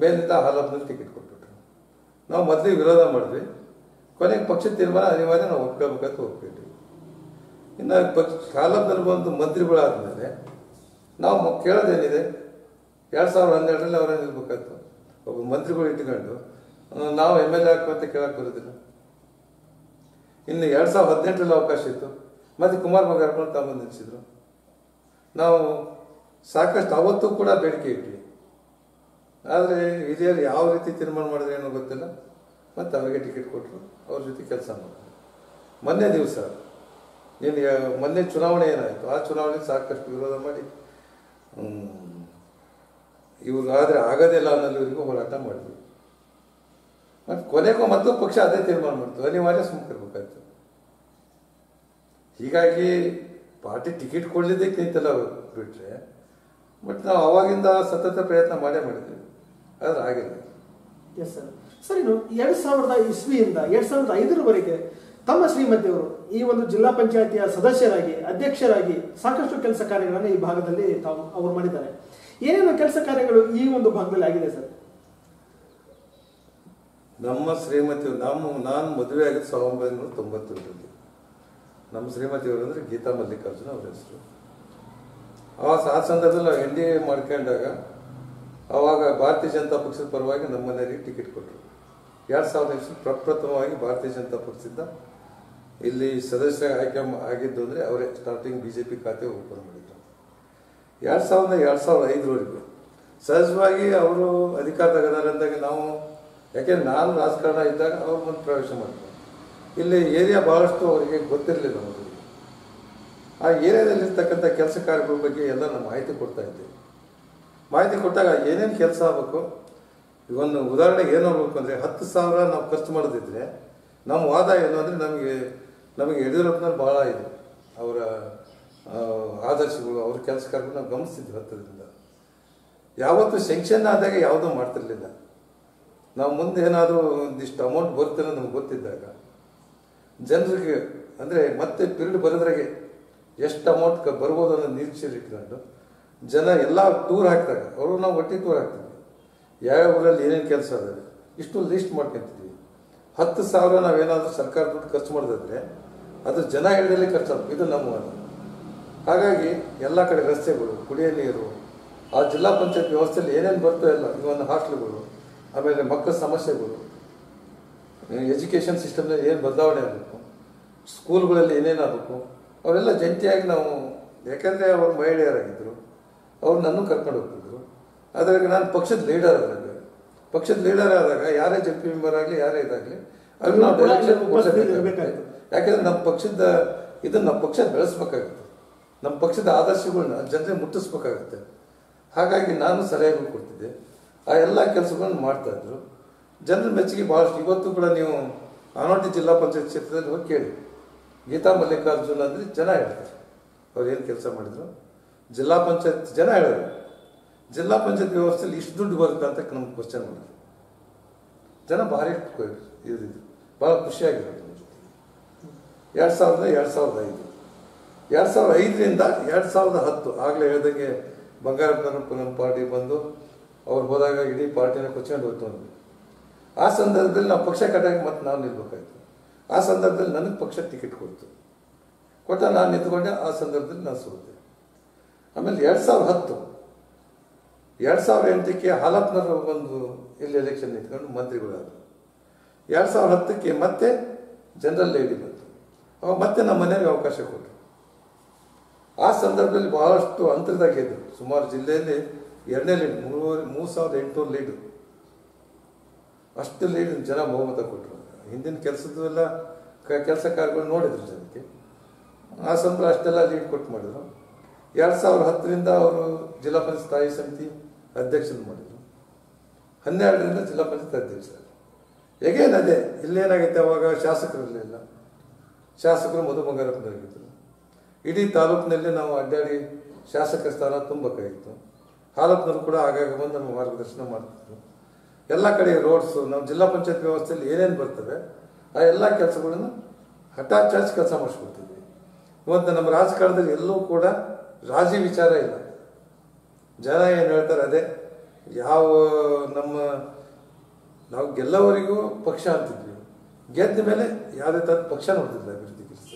Speaker 2: ಮೇಲಿಂದ ಹಾಲಪ್ಪನಲ್ಲಿ ಟಿಕೆಟ್ ಕೊಟ್ಬಿಟ್ರು. ನಾವು ಮೊದಲಿಗೆ ವಿರೋಧ ಮಾಡಿದ್ವಿ. ಕೊನೆಗೆ ಪಕ್ಷದ ತೀರ್ಮಾನ ಅನಿವಾರ್ಯ ನಾವು ಒಪ್ಕೋಬೇಕಂತ ಒಪ್ಕೊಂಡ್ವಿ ಇನ್ನು ಪಕ್ಷ ಕಾಲದಲ್ಲಿ ಬಂದು ಮಂತ್ರಿಗಳಾದ್ಮೇಲೆ ನಾವು ಕೇಳೋದೇನಿದೆ? ಎರಡು ಸಾವಿರದ ಹನ್ನೆರಡರಲ್ಲಿ ಅವರೇ ನಿಲ್ಬೇಕಾಯ್ತು ಒಬ್ಬ ಮಂತ್ರಿಗಳು ಇಟ್ಕೊಂಡು ನಾವು ಎಂ ಎಲ್ ಎ ಹಾಕುವಂತ ಕೇಳಕ್ಕೆ ಬರೋದಿಲ್ಲ. ಇನ್ನು ಎರಡು ಸಾವಿರದ ಹದಿನೆಂಟರಲ್ಲಿ ಅವಕಾಶ ಇತ್ತು. ಮತ್ತು ಕುಮಾರ್ ಬಂಗಾರಪ್ಪನ ತಗೊಂಡು ನಿಲ್ಲಿಸಿದ್ರು. ನಾವು ಸಾಕಷ್ಟು ಅವತ್ತು ಕೂಡ ಬೇಡಿಕೆ ಇಟ್ವಿ. ಆದರೆ ಹಿರಿಯರು ಯಾವ ರೀತಿ ತೀರ್ಮಾನ ಮಾಡಿದ್ರೆ ಏನೋ ಗೊತ್ತಿಲ್ಲ. ಮತ್ತೆ ಅವರಿಗೆ ಟಿಕೆಟ್ ಕೊಟ್ಟರು. ಅವ್ರ ಜೊತೆ ಕೆಲಸ ಮಾಡಿದ್ರು ಮೊನ್ನೆ ದಿವಸ ನೀನು ಮೊನ್ನೆ ಚುನಾವಣೆ ಏನಾಯಿತು? ಆ ಚುನಾವಣೆ ಸಾಕಷ್ಟು ವಿರೋಧ ಮಾಡಿ ಹ್ಮ್, ಇವ್ರು ಆದರೆ ಆಗೋದಿಲ್ಲ ಅನ್ನೋಲ್ಲಿವರೆಗೂ ಹೋರಾಟ ಮಾಡಿದ್ರು. ಮತ್ತು ಕೊನೆಗೂ ಮತ್ತು ಪಕ್ಷ ಅದೇ ತೀರ್ಮಾನ ಮಾಡ್ತು. ಅನಿವಾರ್ಯ ಸುಮ್ಮನಿರ್ಬೇಕಾಯ್ತು ಹೀಗಾಗಿ ಪಾರ್ಟಿ ಟಿಕೆಟ್ ಕೊಡಲಿದ್ದಕ್ಕೆ ನಿಂತೆಲ್ಲ ಬಿಟ್ಟರೆ ಬಟ್ ನಾವು ಅವಾಗಿಂದ ಸತತ ಪ್ರಯತ್ನ ಮಾಡೇ ಮಾಡಿದ್ವಿ ಆದರೆ ಆಗಿಲ್ಲ.
Speaker 1: ಎಸ್ ಸರ್ ಸರ್ ಎರಡು ಸಾವಿರದ ಇಸ್ವಿಯಿಂದ ಎರಡು ಸಾವಿರದ ಐದರವರೆಗೆ ತಮ್ಮ ಶ್ರೀಮತಿಯವರು ಈ ಒಂದು ಜಿಲ್ಲಾ ಪಂಚಾಯತಿಯ ಸದಸ್ಯರಾಗಿ, ಅಧ್ಯಕ್ಷರಾಗಿ ಸಾಕಷ್ಟು ಕೆಲಸ ಕಾರ್ಯಗಳನ್ನು ಈ ಭಾಗದಲ್ಲಿ ತಾವು ಅವರು ಮಾಡಿದ್ದಾರೆ. ಏನೇನು ಕೆಲಸ ಕಾರ್ಯಗಳು ಈ ಒಂದು ಭಾಗದಲ್ಲಿ ಆಗಿದೆ ಸರ್?
Speaker 2: ನಮ್ಮ ಶ್ರೀಮತಿ ನಮ್ಮ, ನಾನು ಮದುವೆ ಆಗಿದ್ದು ಸಾವಿರದ ಒಂಬೈನೂರ ತೊಂಬತ್ತೆಂಟರಲ್ಲಿ ನಮ್ಮ ಶ್ರೀಮತಿಯವರು ಅಂದರೆ ಗೀತಾ ಮಲ್ಲಿಕಾರ್ಜುನ ಅವರ ಹೆಸರು. ಆ ಆ ಸಂದರ್ಭದಲ್ಲಿ ಎನ್ ಡಿ ಎ ಮಾಡ್ಕೊಂಡಾಗ ಆವಾಗ ಭಾರತೀಯ ಜನತಾ ಪಕ್ಷದ ಪರವಾಗಿ ನಮ್ಮ ಮನೆಯವರಿಗೆ ಟಿಕೆಟ್ ಕೊಟ್ಟರು ಎರಡು ಸಾವಿರದ ಇಸ್ವಿ ಪ್ರಪ್ರಥಮವಾಗಿ ಭಾರತೀಯ ಜನತಾ ಪಕ್ಷದಿಂದ ಇಲ್ಲಿ ಸದಸ್ಯ ಆಯ್ಕೆ ಆಗಿದ್ದು ಅಂದರೆ ಅವರೇ ಸ್ಟಾರ್ಟಿಂಗ್ ಬಿ ಜೆ ಪಿ ಖಾತೆ ಓಪನ್ ಮಾಡಿದ್ರು. ಎರಡು ಸಾವಿರದ ಎರಡು ಸಾವಿರದ ಐದರವರೆಗೂ ಸಹಜವಾಗಿ ಅವರು ಅಧಿಕಾರದಾಗದಾರೆ ಅಂದಾಗ ನಾವು ಯಾಕೆಂದ್ರೆ ನಾನು ರಾಜಕಾರಣ ಇದ್ದಾಗ ಅವ್ರು ಬಂದು ಪ್ರವೇಶ ಮಾಡಿದ್ರು ಇಲ್ಲಿ ಏರಿಯಾ ಭಾಳಷ್ಟು ಅವರಿಗೆ ಗೊತ್ತಿರಲಿಲ್ಲ ಅವರು ಆ ಏರಿಯಾದಲ್ಲಿರ್ತಕ್ಕಂಥ ಕೆಲಸ ಕಾರ್ಯಗಳ ಬಗ್ಗೆ ಎಲ್ಲ ನಾವು ಮಾಹಿತಿ ಕೊಡ್ತಾ ಇದ್ದೀವಿ ಮಾಹಿತಿ ಕೊಟ್ಟಾಗ ಏನೇನು ಕೆಲಸ ಆಗಬೇಕು ಈಗ ಒಂದು ಉದಾಹರಣೆಗೆ ಏನು ಹೋಗ್ಬೇಕು ಅಂದರೆ ಹತ್ತು ಸಾವಿರ ನಾವು ಖರ್ಚು ಮಾಡದಿದ್ರೆ ನಮ್ಮ ವಾದ ಏನು ಅಂದರೆ ನಮಗೆ ನಮಗೆ ಯಡಿಯೂರಪ್ಪನಲ್ಲಿ ಭಾಳ ಇದು. ಅವರ ಆದರ್ಶಗಳು, ಅವ್ರ ಕೆಲಸ ಕಾರ್ಯ ನಾವು ಗಮನಿಸ್ತಿದ್ವಿ ಹತ್ತರಿಂದ. ಯಾವತ್ತು ಸೆಂಕ್ಷನ್ ಆದಾಗ ಯಾವುದೂ ಮಾಡ್ತಿರಲಿಲ್ಲ. ನಾವು ಮುಂದೆ ಏನಾದರೂ ಒಂದಿಷ್ಟು ಅಮೌಂಟ್ ಬರುತ್ತೆ ಅನ್ನೋದು ನಮ್ಗೆ ಗೊತ್ತಿದ್ದಾಗ, ಜನರಿಗೆ ಅಂದರೆ ಮತ್ತೆ ಪಿರಿಯಡ್ ಬರೋದ್ರಾಗೆ ಎಷ್ಟು ಅಮೌಂಟ್ ಬರ್ಬೋದು ಅನ್ನೋ ನಿರೀಕ್ಷೆ ಇಟ್ಕೊಂಡು ಜನ ಎಲ್ಲ ಟೂರ್ ಹಾಕಿದಾಗ, ಅವರು ನಾವು ಒಟ್ಟಿಗೆ ಟೂರ್ ಹಾಕ್ತೀವಿ ಯಾವ ಊರಲ್ಲಿ ಏನೇನು ಕೆಲಸ ಅದ ಇಷ್ಟು ಲಿಸ್ಟ್ ಮಾಡ್ಕೊತಿದ್ವಿ. ಹತ್ತು ಸಾವಿರ ನಾವೇನಾದರೂ ಸರ್ಕಾರ ದುಡ್ಡು ಖರ್ಚು ಮಾಡಿದ್ರೆ ಅದು ಜನ ಹಿಡಿದಲ್ಲಿ ಖರ್ಚು ಇದು ನಮ್ಮ ಹಾಗಾಗಿ ಎಲ್ಲ ಕಡೆ ರಸ್ತೆಗಳು, ಕುಡಿಯೋ ನೀರು, ಆ ಜಿಲ್ಲಾ ಪಂಚಾಯತ್ ವ್ಯವಸ್ಥೆಯಲ್ಲಿ ಏನೇನು ಬರ್ತಾ ಇಲ್ಲ ಒಂದು ಹಾಸ್ಟೆಲ್ಗಳು, ಆಮೇಲೆ ಮಕ್ಕಳ ಸಮಸ್ಯೆಗಳು ಎಜುಕೇಷನ್ ಸಿಸ್ಟಮ್ನಲ್ಲಿ ಏನು ಬದಲಾವಣೆ ಆಗಬೇಕು, ಸ್ಕೂಲ್ಗಳಲ್ಲಿ ಏನೇನಾಗಬೇಕು ಅವರೆಲ್ಲ ಜಂಟಿಯಾಗಿ ನಾವು, ಯಾಕಂದರೆ ಅವರು ಮಹಿಳೆಯರಾಗಿದ್ದರು ಅವ್ರು ನನ್ನೂ ಕರ್ಕೊಂಡು ಹೋಗ್ತಿದ್ರು ಅದ್ರಾಗ ನಾನು ಪಕ್ಷದ ಲೀಡರ್ ಆದಾಗ ಪಕ್ಷದ ಲೀಡರ್ ಆದಾಗ ಯಾರೇ ಜೆ ಪಿ ಮೆಂಬರ್ ಆಗಲಿ ಯಾರೇ ಇದಾಗಲಿ ಅಲ್ಲಿ ನಾವು ಡೈರೆಕ್ಷನ್ ಯಾಕೆಂದ್ರೆ ನಮ್ಮ ಪಕ್ಷದ ಇದನ್ನ ನಮ್ಮ ಪಕ್ಷ ಬೆಳೆಸ್ಬೇಕಾಗುತ್ತೆ. ನಮ್ಮ ಪಕ್ಷದ ಆದರ್ಶಗಳನ್ನ ಜನರಿಗೆ ಮುಟ್ಟಿಸ್ಬೇಕಾಗುತ್ತೆ. ಹಾಗಾಗಿ ನಾನು ಸಲಹೆಗಳು ಕೊಡ್ತಿದ್ದೆ. ಆ ಎಲ್ಲ ಕೆಲಸಗಳನ್ನು ಮಾಡ್ತಾ ಇದ್ರು. ಜನರ ಮೆಚ್ಚುಗೆ ಭಾಳಷ್ಟು ಇವತ್ತು ಕೂಡ ನೀವು ಆನೋಟಿ ಜಿಲ್ಲಾ ಪಂಚಾಯತ್ ಕ್ಷೇತ್ರದಲ್ಲಿ ಹೋಗಿ ಕೇಳಿ. ಗೀತಾ ಮಲ್ಲಿಕಾರ್ಜುನ್ ಅಂದರೆ ಜನ ಹೇಳ್ತಾರೆ. ಅವ್ರು ಏನು ಕೆಲಸ ಮಾಡಿದ್ರು? ಜಿಲ್ಲಾ ಪಂಚಾಯತ್ ಜನ ಹೇಳಿದ್ರು. ಜಿಲ್ಲಾ ಪಂಚಾಯತ್ ವ್ಯವಸ್ಥೆಯಲ್ಲಿ ಇಷ್ಟು ದುಡ್ಡು ಬರುತ್ತೆ ಅಂತ ನಮ್ಗೆ ಕ್ವಶನ್ ಮಾಡಿದ್ರು ಜನ ಭಾರಿ ಇದಿದ್ರು ಭಾಳ ಖುಷಿಯಾಗಿರೋದು ನಮ್ಮ ಜೊತೆ. ಎರಡು ಸಾವಿರದ ಎರಡು ಸಾವಿರದ ಐದು. ಎರಡು ಸಾವಿರದ ಐದರಿಂದ ಎರಡು ಸಾವಿರದ ಹತ್ತು. ಆಗಲೇ ಹೇಳ್ದಂಗೆ ಬಂಗಾರಪ್ಪನ ನಮ್ಮ ಪಾರ್ಟಿ ಬಂದು ಅವ್ರು ಹೋದಾಗ ಇಡೀ ಪಾರ್ಟಿನ ಕೊಚ್ಕೊಂಡು ಹೋಯ್ತು ಅಂದ್ವಿ ಆ ಸಂದರ್ಭದಲ್ಲಿ ನಾವು ಪಕ್ಷ ಕಟ್ಟಾಗಿ ಮತ್ತೆ ನಾನು ನಿಲ್ಬೇಕಾಯ್ತು. ಆ ಸಂದರ್ಭದಲ್ಲಿ ನನಗೆ ಪಕ್ಷ ಟಿಕೆಟ್ ಕೊಡ್ತು. ಕೊಟ್ಟ ನಾನು ನಿಂತ್ಕೊಂಡೆ, ಆ ಸಂದರ್ಭದಲ್ಲಿ ನಾನು ಸೋತೆ. ಆಮೇಲೆ ಎರಡು ಸಾವಿರದ ಹತ್ತು. ಎರಡು ಸಾವಿರದ ಎಂಟಕ್ಕೆ ಹಾಲತ್ನರು ಬಂದು ಇಲ್ಲಿ ಎಲೆಕ್ಷನ್ ನಿಂತ್ಕೊಂಡು ಮಂತ್ರಿಗಳಾದರು. ಎರಡು ಸಾವಿರದ ಹತ್ತಕ್ಕೆ ಮತ್ತೆ ಜನರಲ್ ಲೇಡಿ ಬಂತು. ಅವಾಗ ಮತ್ತೆ ನಮ್ಮ ಮನೆಯವರಿಗೆ ಅವಕಾಶ ಕೊಟ್ಟರು ಆ ಸಂದರ್ಭದಲ್ಲಿ ಬಹಳಷ್ಟು ಅಂತರದಾಗ ಇದ್ದರು ಸುಮಾರು ಜಿಲ್ಲೆಯಲ್ಲಿ ಎರಡನೇ ಲೀಡ್ ಮೂರುವರೆ ಮೂರು ಸಾವಿರದ ಎಂಟುನೂರು ಲೀಡ್ ಅಷ್ಟು ಲೀಡ್ ಜನ ಬಹುಮತ ಕೊಟ್ಟರು ಹಿಂದಿನ ಕೆಲಸದೆಲ್ಲ ಕೆಲಸ ಕಾರ್ಯಗಳು ನೋಡಿದ್ರು ಜನಕ್ಕೆ. ಆ ಸಂದರ್ಭ ಅಷ್ಟೆಲ್ಲ ಲೀಡ್ ಕೊಟ್ಟು ಮಾಡಿದರು. ಎರಡು ಸಾವಿರದ ಹತ್ತರಿಂದ ಅವರು ಜಿಲ್ಲಾ ಪಂಚಾಯತ್ ಸ್ಥಾಯಿ ಸಮಿತಿ ಅಧ್ಯಕ್ಷರು ಮಾಡಿದರು. ಹನ್ನೆರಡರಿಂದ ಜಿಲ್ಲಾ ಪಂಚಾಯತ್ ಅಧ್ಯಕ್ಷರು ಹೇಗೇನು ಅದೇ ಇಲ್ಲೇನಾಗೈತೆ ಅವಾಗ? ಶಾಸಕರಿರಲಿಲ್ಲ ಶಾಸಕರು ಮಧು ಬಂಗಾರಪ್ಪನಾಗಿದ್ದರು ಇಡೀ ತಾಲೂಕಿನಲ್ಲಿ ನಾವು ಅಡ್ಡಾಡಿ ಶಾಸಕ ಸ್ಥಾನ ತುಂಬಬೇಕಾಗಿತ್ತು. ಹಾಲಪ್ಪನವರು ಕೂಡ ಆಗಾಗ ಬಂದು ನಮ್ಮ ಮಾರ್ಗದರ್ಶನ ಮಾಡ್ತಿದ್ರು. ಎಲ್ಲ ಕಡೆ ರೋಡ್ಸು ನಮ್ಮ ಜಿಲ್ಲಾ ಪಂಚಾಯತ್ ವ್ಯವಸ್ಥೆಯಲ್ಲಿ ಏನೇನು ಬರ್ತವೆ, ಆ ಎಲ್ಲ ಕೆಲಸಗಳನ್ನು ಹಠಾತ್ ಕೆಲಸ ಮಾಡಿಸ್ಕೊಡ್ತಿದ್ವಿ ಇವತ್ತು ನಮ್ಮ ರಾಜಕಾರಣದಲ್ಲಿ ಎಲ್ಲೂ ಕೂಡ ರಾಜಿ ವಿಚಾರ ಇಲ್ಲ. ಜನ ಏನು ಹೇಳ್ತಾರೆ, ಅದೇ ಯಾವ ನಮ್ಮ ನಾವು ಗೆಲ್ಲವರಿಗೂ ಪಕ್ಷ ಅಂತಿದ್ವಿ. ಗೆದ್ದ ಮೇಲೆ ಯಾವುದೇ ಥರದ ಪಕ್ಷ ನೋಡ್ತಿದ್ವಿ ಅಭಿವೃದ್ಧಿ ಕೆಲಸ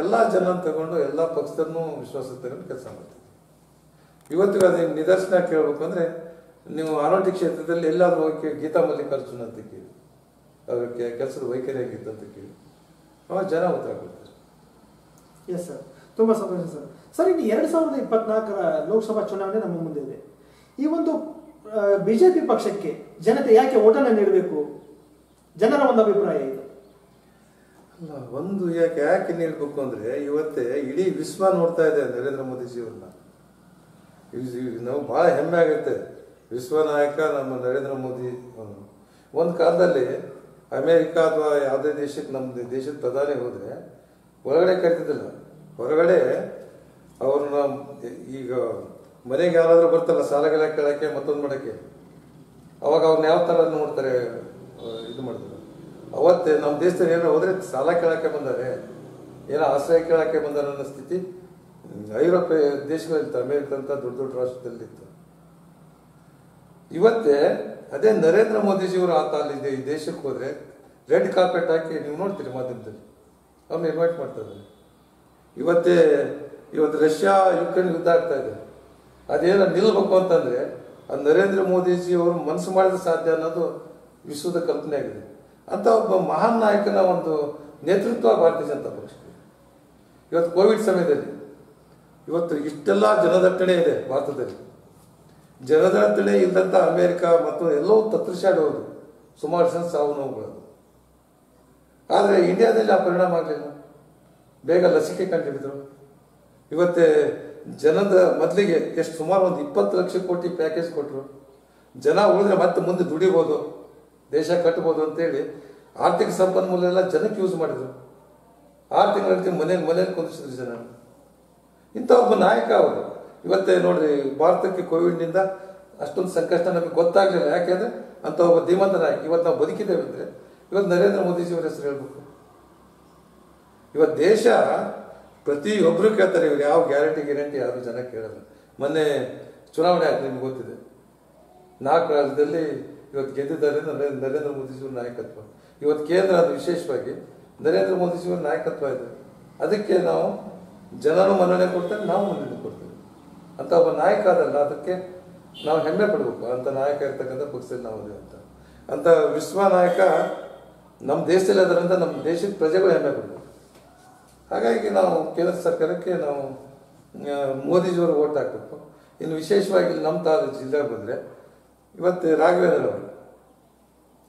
Speaker 2: ಎಲ್ಲ ಜನ ತಗೊಂಡು ಎಲ್ಲ ಪಕ್ಷದನ್ನು ವಿಶ್ವಾಸ ತಗೊಂಡು ಕೆಲಸ ಮಾಡ್ತಿದ್ವಿ. ಇವತ್ತಿಗೂ ಅದೇ ನಿದರ್ಶನ ಕೇಳಬೇಕು ಅಂದರೆ, ನೀವು ಆರೋಗ್ಯ ಕ್ಷೇತ್ರದಲ್ಲಿ ಎಲ್ಲಾದರೂ ಹೋಗಿ ಗೀತಾ ಮಲ್ಲಿಕಾರ್ಜುನ್ ಅಂತ ಕೇಳಿ, ಅವರ ಕೆಲಸದ ವೈಖರಿ ಆಗಿತ್ತು ಅಂತ ಕೇಳಿ ಅವಾಗ ಜನ ಉತ್ತರ ಕೊಡ್ತಾರೆ.
Speaker 1: ಎಸ್ ಸರ್ ತುಂಬಾ ಸಂತೋಷ ಸರ್. ಸರ್, ಇನ್ನು ಎರಡು ಸಾವಿರದ ಇಪ್ಪತ್ನಾಲ್ಕರ ಲೋಕಸಭಾ ಚುನಾವಣೆ ನಮ್ಮ ಮುಂದೆ ಇದೆ. ಈ ಒಂದು ಬಿಜೆಪಿ ಪಕ್ಷಕ್ಕೆ ಜನತೆ ಯಾಕೆ ಓಟನ್ನು ನೀಡಬೇಕು? ಜನರ ಒಂದು ಅಭಿಪ್ರಾಯ ಇದು.
Speaker 2: ಅಲ್ಲ, ಒಂದು ಯಾಕೆ ಯಾಕೆ ನೀಡಬೇಕು ಅಂದ್ರೆ ಇವತ್ತೇ ಇಡೀ ವಿಶ್ವ ನೋಡ್ತಾ ಇದೆ ನರೇಂದ್ರ ಮೋದಿ ಜೀವನ ನಾವು ಭಾಳ ಹೆಮ್ಮೆ ಆಗುತ್ತೆ. ವಿಶ್ವ ನಾಯಕ ನಮ್ಮ ನರೇಂದ್ರ ಮೋದಿ ಒಂದು ಕಾಲದಲ್ಲಿ ಅಮೇರಿಕಾ ಅಥವಾ ಯಾವುದೇ ದೇಶಕ್ಕೆ ನಮ್ಮ ದೇಶದ ಪ್ರಧಾನಿ ಹೋದರೆ ಒಳಗಡೆ ಕರಿತಿದ್ದಿಲ್ಲ. ಹೊರಗಡೆ ಅವ್ರನ್ನ ಈಗ ಮನೆಗೆ ಯಾರಾದರೂ ಬರ್ತಾರಲ್ಲ, ಸಾಲಗಳ ಕೇಳೋಕ್ಕೆ ಮತ್ತೊಂದು ಮಾಡೋಕ್ಕೆ ಅವಾಗ ಅವ್ರನ್ನ ಯಾವ ಥರ ನೋಡ್ತಾರೆ ಇದು ಮಾಡ್ತಾರೆ ಅವತ್ತೇ ನಮ್ಮ ದೇಶದಲ್ಲಿ ಏನೋ ಹೋದರೆ ಸಾಲ ಕೇಳೋಕ್ಕೆ ಬಂದಾರೆ. ಏನೋ ಆಶ್ರಯ ಕೇಳಕ್ಕೆ ಬಂದಾರೆ ಅನ್ನೋ ಸ್ಥಿತಿ. ಐರೋಪ್ಯ ದೇಶಗಳಲ್ಲಿತ್ತು ಅಮೇರಿಕಂತ ದೊಡ್ಡ ದೊಡ್ಡ ರಾಷ್ಟ್ರದಲ್ಲಿತ್ತು ಇವತ್ತೇ ಅದೇ ನರೇಂದ್ರ ಮೋದಿಜಿಯವರು ಆತ ಅಲ್ಲಿ ಈ ದೇಶಕ್ಕೆ ಹೋದರೆ ರೆಡ್ ಕಾರ್ಪೆಟ್ ಹಾಕಿ ನೀವು ನೋಡ್ತೀರಿ ಮಾಧ್ಯಮದಲ್ಲಿ. ಅವ್ರನ್ನ ಇನ್ವೈಟ್ ಮಾಡ್ತಾರೆ ಇವತ್ತೇ, ಇವತ್ತು ರಷ್ಯಾ ಯುಕ್ರೇನ್ ಯುದ್ಧ ಆಗ್ತಾ ಇದೆ. ಅದೇನೋ ನಿಲ್ಲಬೇಕು ಅಂತಂದ್ರೆ ಅದು ನರೇಂದ್ರ ಮೋದಿಜಿ ಅವರು ಮನಸ್ಸು ಮಾಡಿದ್ರೆ ಸಾಧ್ಯ ಅನ್ನೋದು ವಿಶ್ವದ ಕಲ್ಪನೆ ಆಗಿದೆ. ಅಂತ ಒಬ್ಬ ಮಹಾನ್ ನಾಯಕನ ಒಂದು ನೇತೃತ್ವ ಭಾರತೀಯ ಜನತಾ ಪಕ್ಷ. ಇವತ್ತು ಕೋವಿಡ್ ಸಮಯದಲ್ಲಿ, ಇವತ್ತು ಇಷ್ಟೆಲ್ಲ ಜನದಟ್ಟಣೆ ಇದೆ ಭಾರತದಲ್ಲಿ. ಜನದಟ್ಟಣೆ ಇಲ್ಲದಂತ ಅಮೇರಿಕ ಮತ್ತು ಎಲ್ಲವೂ ತತ್ರಿಸಾಡುವುದು ಸುಮಾರು ಜನ ಸಾವು ನೋವುಗಳು ಆದರೆ ಇಂಡಿಯಾದಲ್ಲಿ ಆ ಪರಿಣಾಮ ಆಗಲಿಲ್ಲ. ಬೇಗ ಲಸಿಕೆ ಕಂಡುಹಿಡಿದ್ರು. ಇವತ್ತೇ ಜನದ ಮೊದಲಿಗೆ ಎಷ್ಟು ಸುಮಾರು ಒಂದು ಇಪ್ಪತ್ತು ಲಕ್ಷ ಕೋಟಿ ಪ್ಯಾಕೇಜ್ ಕೊಟ್ಟರು ಜನ ಉಳಿದ್ರೆ ಮತ್ತೆ ಮುಂದೆ ದುಡಿಬೋದು, ದೇಶ ಕಟ್ಬೋದು ಅಂತೇಳಿ ಆರ್ಥಿಕ ಸಂಪನ್ಮೂಲ ಎಲ್ಲ ಜನಕ್ಕೆ ಯೂಸ್ ಮಾಡಿದ್ರು. ಆರು ತಿಂಗಳ ಮನೇಲಿ ಮನೇಲಿ ಕುಂದಿಸಿದ್ರು ಜನ. ಇಂಥ ಒಬ್ಬ ನಾಯಕ ಅವರು. ಇವತ್ತೇ ನೋಡ್ರಿ, ಭಾರತಕ್ಕೆ ಕೋವಿಡ್ನಿಂದ ಅಷ್ಟೊಂದು ಸಂಕಷ್ಟ ನಮಗೆ ಗೊತ್ತಾಗಲಿಲ್ಲ. ಯಾಕೆಂದ್ರೆ ಅಂತ ಒಬ್ಬ ಧೀಮಂತ ನಾಯಕ. ಇವತ್ತು ನಾವು ಬದುಕಿದ್ದೇವೆ ಅಂದರೆ, ಇವತ್ತು ನರೇಂದ್ರ ಮೋದಿಜಿಯವರ ಹೆಸರು ಹೇಳ್ಬೇಕು. ಇವತ್ತು ದೇಶ ಪ್ರತಿಯೊಬ್ಬರು ಕೇಳ್ತಾರೆ, ಇವ್ರು ಯಾವ ಗ್ಯಾರಂಟಿ ಗ್ಯಾರಂಟಿ ಯಾರು ಜನ ಕೇಳಲ್ಲ. ಮೊನ್ನೆ ಚುನಾವಣೆ ಆಯ್ತು, ನಿಮ್ಗೆ ಗೊತ್ತಿದೆ. ನಾಲ್ಕು ರಾಜ್ಯದಲ್ಲಿ ಇವತ್ತು ಗೆದ್ದಿದ್ದಾರೆ ನರೇಂದ್ರ ಮೋದಿಜಿಯವರ ನಾಯಕತ್ವ. ಇವತ್ತು ಕೇಂದ್ರ ಅದು ವಿಶೇಷವಾಗಿ ನರೇಂದ್ರ ಮೋದಿಜಿಯವರ ನಾಯಕತ್ವ ಇದೆ. ಅದಕ್ಕೆ ನಾವು ಜನರು ಮನ್ನಣೆ ಕೊಡ್ತಾರೆ, ನಾವು ಮನ್ನಣೆ ಕೊಡ್ತೇವೆ. ಅಂತ ಒಬ್ಬ ನಾಯಕ ಅದಲ್ಲ ಅದಕ್ಕೆ ನಾವು ಹೆಮ್ಮೆ ಪಡಬೇಕು. ಅಂತ ನಾಯಕ ಇರ್ತಕ್ಕಂಥ ಪಕ್ಷದಲ್ಲಿ ನಾವು ಅಂತ. ಅಂತ ವಿಶ್ವ ನಾಯಕ ನಮ್ಮ ದೇಶದಲ್ಲಿ ಅದರಿಂದ ನಮ್ಮ ದೇಶದ ಪ್ರಜೆಗಳು ಹೆಮ್ಮೆ ಪಡಬೇಕು. ಹಾಗಾಗಿ ನಾವು ಕೇಂದ್ರ ಸರ್ಕಾರಕ್ಕೆ ನಾವು ಮೋದಿಜಿಯವರು ಓಟ್ ಹಾಕಬೇಕು. ಇನ್ನು ವಿಶೇಷವಾಗಿ ನಮ್ಮ ತಾದ ಜಿಲ್ಲೆ ಬಂದರೆ, ಇವತ್ತು ರಾಘವೇಂದ್ರ ಅವರು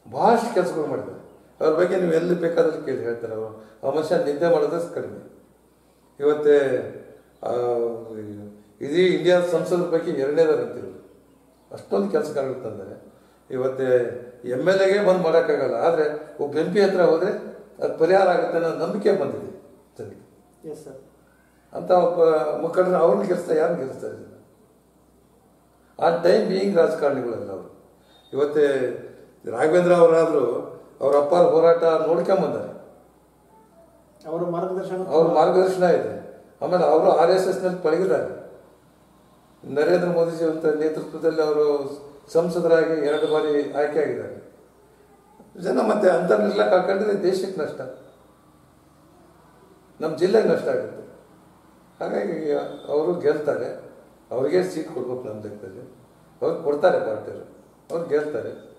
Speaker 2: ಬಹಳಷ್ಟು ಕೆಲಸಗಳು ಮಾಡಿದ್ದಾರೆ. ಅವ್ರ ಬಗ್ಗೆ ನೀವು ಎಲ್ಲಿ ಬೇಕಾದಲ್ಲಿ ಕೇಳಿ ಹೇಳ್ತಾರೆ ಅವರು. ಆ ಮನುಷ್ಯ ನಿದ್ದೆ ಮಾಡೋದಷ್ಟು ಕಡಿಮೆ. ಇವತ್ತೇ ಇಡೀ ಇಂಡಿಯಾ ಸಂಸದರ ಬಗ್ಗೆ ಎರಡನೇ ಅಂತಿರು ಅಷ್ಟೊಂದು ಕೆಲಸ ತಂದರೆ. ಇವತ್ತೇ ಎಂ ಎಲ್ ಎಗೆ ಬಂದು ಮಾಡೋಕ್ಕಾಗಲ್ಲ. ಆದರೆ ಒಬ್ಬ ಎಂ ಪಿ ಹತ್ರ ಹೋದರೆ ಅದು ಪರಿಹಾರ ಆಗುತ್ತೆ ಅನ್ನೋ ನಂಬಿಕೆ ಬಂದಿದೆ. ಜನರಿಗೆ
Speaker 1: ಎಸ್ ಸರ್
Speaker 2: ಅಂತ ಒಬ್ಬ ಮಕ್ಕಳನ್ನ ಅವ್ರನ್ನ ಗೆಲ್ಲಿಸ್ತಾ ಯಾರನ್ನ ಗೆಲ್ಲಿಸ್ತಾ ಇದ್ದಾರೆ ಆ ಟೈಮ್ ಬೀಯಿಂಗ್ ರಾಜಕಾರಣಿಗಳಲ್ಲ ಅವರು. ಇವತ್ತೇ ರಾಘವೇಂದ್ರ ಅವರಾದರೂ ಅವ್ರ ಅಪ್ಪಾರ ಹೋರಾಟ ನೋಡ್ಕೊಂಬಂದಾರೆ.
Speaker 1: ಅವರ ಮಾರ್ಗದರ್ಶನ
Speaker 2: ಅವ್ರ ಮಾರ್ಗದರ್ಶನ ಇದೆ. ಆಮೇಲೆ ಅವರು ಆರ್ ಎಸ್ ಎಸ್ನಲ್ಲಿ ಪಳಗಿದ್ದಾರೆ. ನರೇಂದ್ರ ಮೋದಿಜಿ ಅಂತ ನೇತೃತ್ವದಲ್ಲಿ ಅವರು ಸಂಸದರಾಗಿ ಎರಡು ಬಾರಿ ಆಯ್ಕೆ ಆಗಿದ್ದಾರೆ. ಜನ ಮತ್ತೆ ಅಂತರ್ನಿಲ್ಲ ಕಾಕೊಂಡಿದ್ರೆ ದೇಶಕ್ಕೆ ನಷ್ಟ. ನಮ್ಮ ಜಿಲ್ಲೆ ನಷ್ಟ ಆಗುತ್ತೆ. ಹಾಗಾಗಿ ಅವರು ಗೆಲ್ತಾರೆ. ಅವ್ರಿಗೆ ಸೀಟ್ ಕೊಡ್ಬೇಕು ನಮ್ಮ ಲೆಕ್ಕದಲ್ಲಿ ಅವ್ರು ಕೊಡ್ತಾರೆ ಪಾರ್ಟಿಯವರು. ಅವ್ರು ಗೆಲ್ತಾರೆ.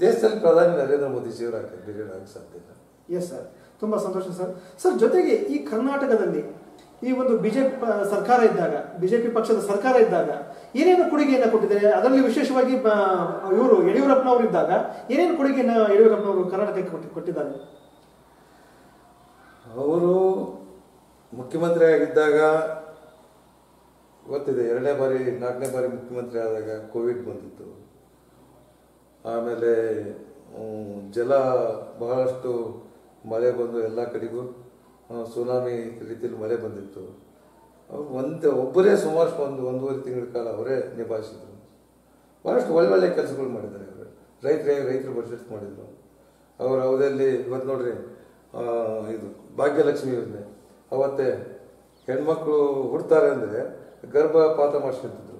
Speaker 2: ದೇಶದಲ್ಲಿ ಪ್ರಧಾನಿ ನರೇಂದ್ರ ಮೋದಿ ಆಗ್ತಾರೆ ಬೇರೆ ಆಗಕ್ಕೆ ಸಾಧ್ಯ ಇಲ್ಲ.
Speaker 1: ಎಸ್ ಸರ್ ತುಂಬ ಸಂತೋಷ ಸರ್ ಸರ್ ಜೊತೆಗೆ ಈ ಕರ್ನಾಟಕದಲ್ಲಿ ಈ ಒಂದು ಬಿಜೆಪಿ ಸರ್ಕಾರ ಇದ್ದಾಗ, ಬಿಜೆಪಿ ಪಕ್ಷದ ಸರ್ಕಾರ ಇದ್ದಾಗ ಏನೇನು ಕೊಡುಗೆಯನ್ನು ಕೊಟ್ಟಿದ್ದಾರೆ? ಅದರಲ್ಲಿ ವಿಶೇಷವಾಗಿ ಇವರು ಯಡಿಯೂರಪ್ಪನವರು ಇದ್ದಾಗ ಏನೇನು ಕೊಡುಗೆಯನ್ನು ಯಡಿಯೂರಪ್ಪನವರು ಕರ್ನಾಟಕಕ್ಕೆ ಕೊಟ್ಟಿ- ಕೊಟ್ಟಿದ್ದಾರೆ?
Speaker 2: ಅವರು ಮುಖ್ಯಮಂತ್ರಿ ಆಗಿದ್ದಾಗ, ಗೊತ್ತಿದೆ, ಎರಡನೇ ಬಾರಿ, ನಾಲ್ಕನೇ ಬಾರಿ ಮುಖ್ಯಮಂತ್ರಿ ಆದಾಗ ಕೋವಿಡ್ ಬಂದಿತ್ತು. ಆಮೇಲೆ ಜಲ ಬಹಳಷ್ಟು ಮಳೆ ಬಂದು ಎಲ್ಲ ಕಡೆಗೂ ಸುನಾಮಿ ರೀತಿಯಲ್ಲಿ ಮಳೆ ಬಂದಿತ್ತು. ಒಂದು, ಒಬ್ಬರೇ ಸುಮಾರು ಒಂದು, ಒಂದೂವರೆ ತಿಂಗಳ ಕಾಲ ಅವರೇ ನಿಭಾಯಿಸಿದ್ರು. ಬಹಳಷ್ಟು ಒಳ್ಳೆ ಒಳ್ಳೆ ಕೆಲಸಗಳು ಮಾಡಿದ್ದಾರೆ ಅವರು. ರೈತರಿಗೆ ರೈತರು ಬಜೆಟ್ ಮಾಡಿದ್ರು. ಅವರು ಅವಧಿಯಲ್ಲಿ ಇವತ್ತು ನೋಡ್ರಿ ಇದು ಭಾಗ್ಯಲಕ್ಷ್ಮಿ ಯೋಜನೆ. ಅವತ್ತೇ ಹೆಣ್ಮಕ್ಳು ಹುಡ್ತಾರೆ ಅಂದರೆ ಗರ್ಭಪಾತ ಮಾಡಿಸ್ಕೊಂತಿದ್ರು.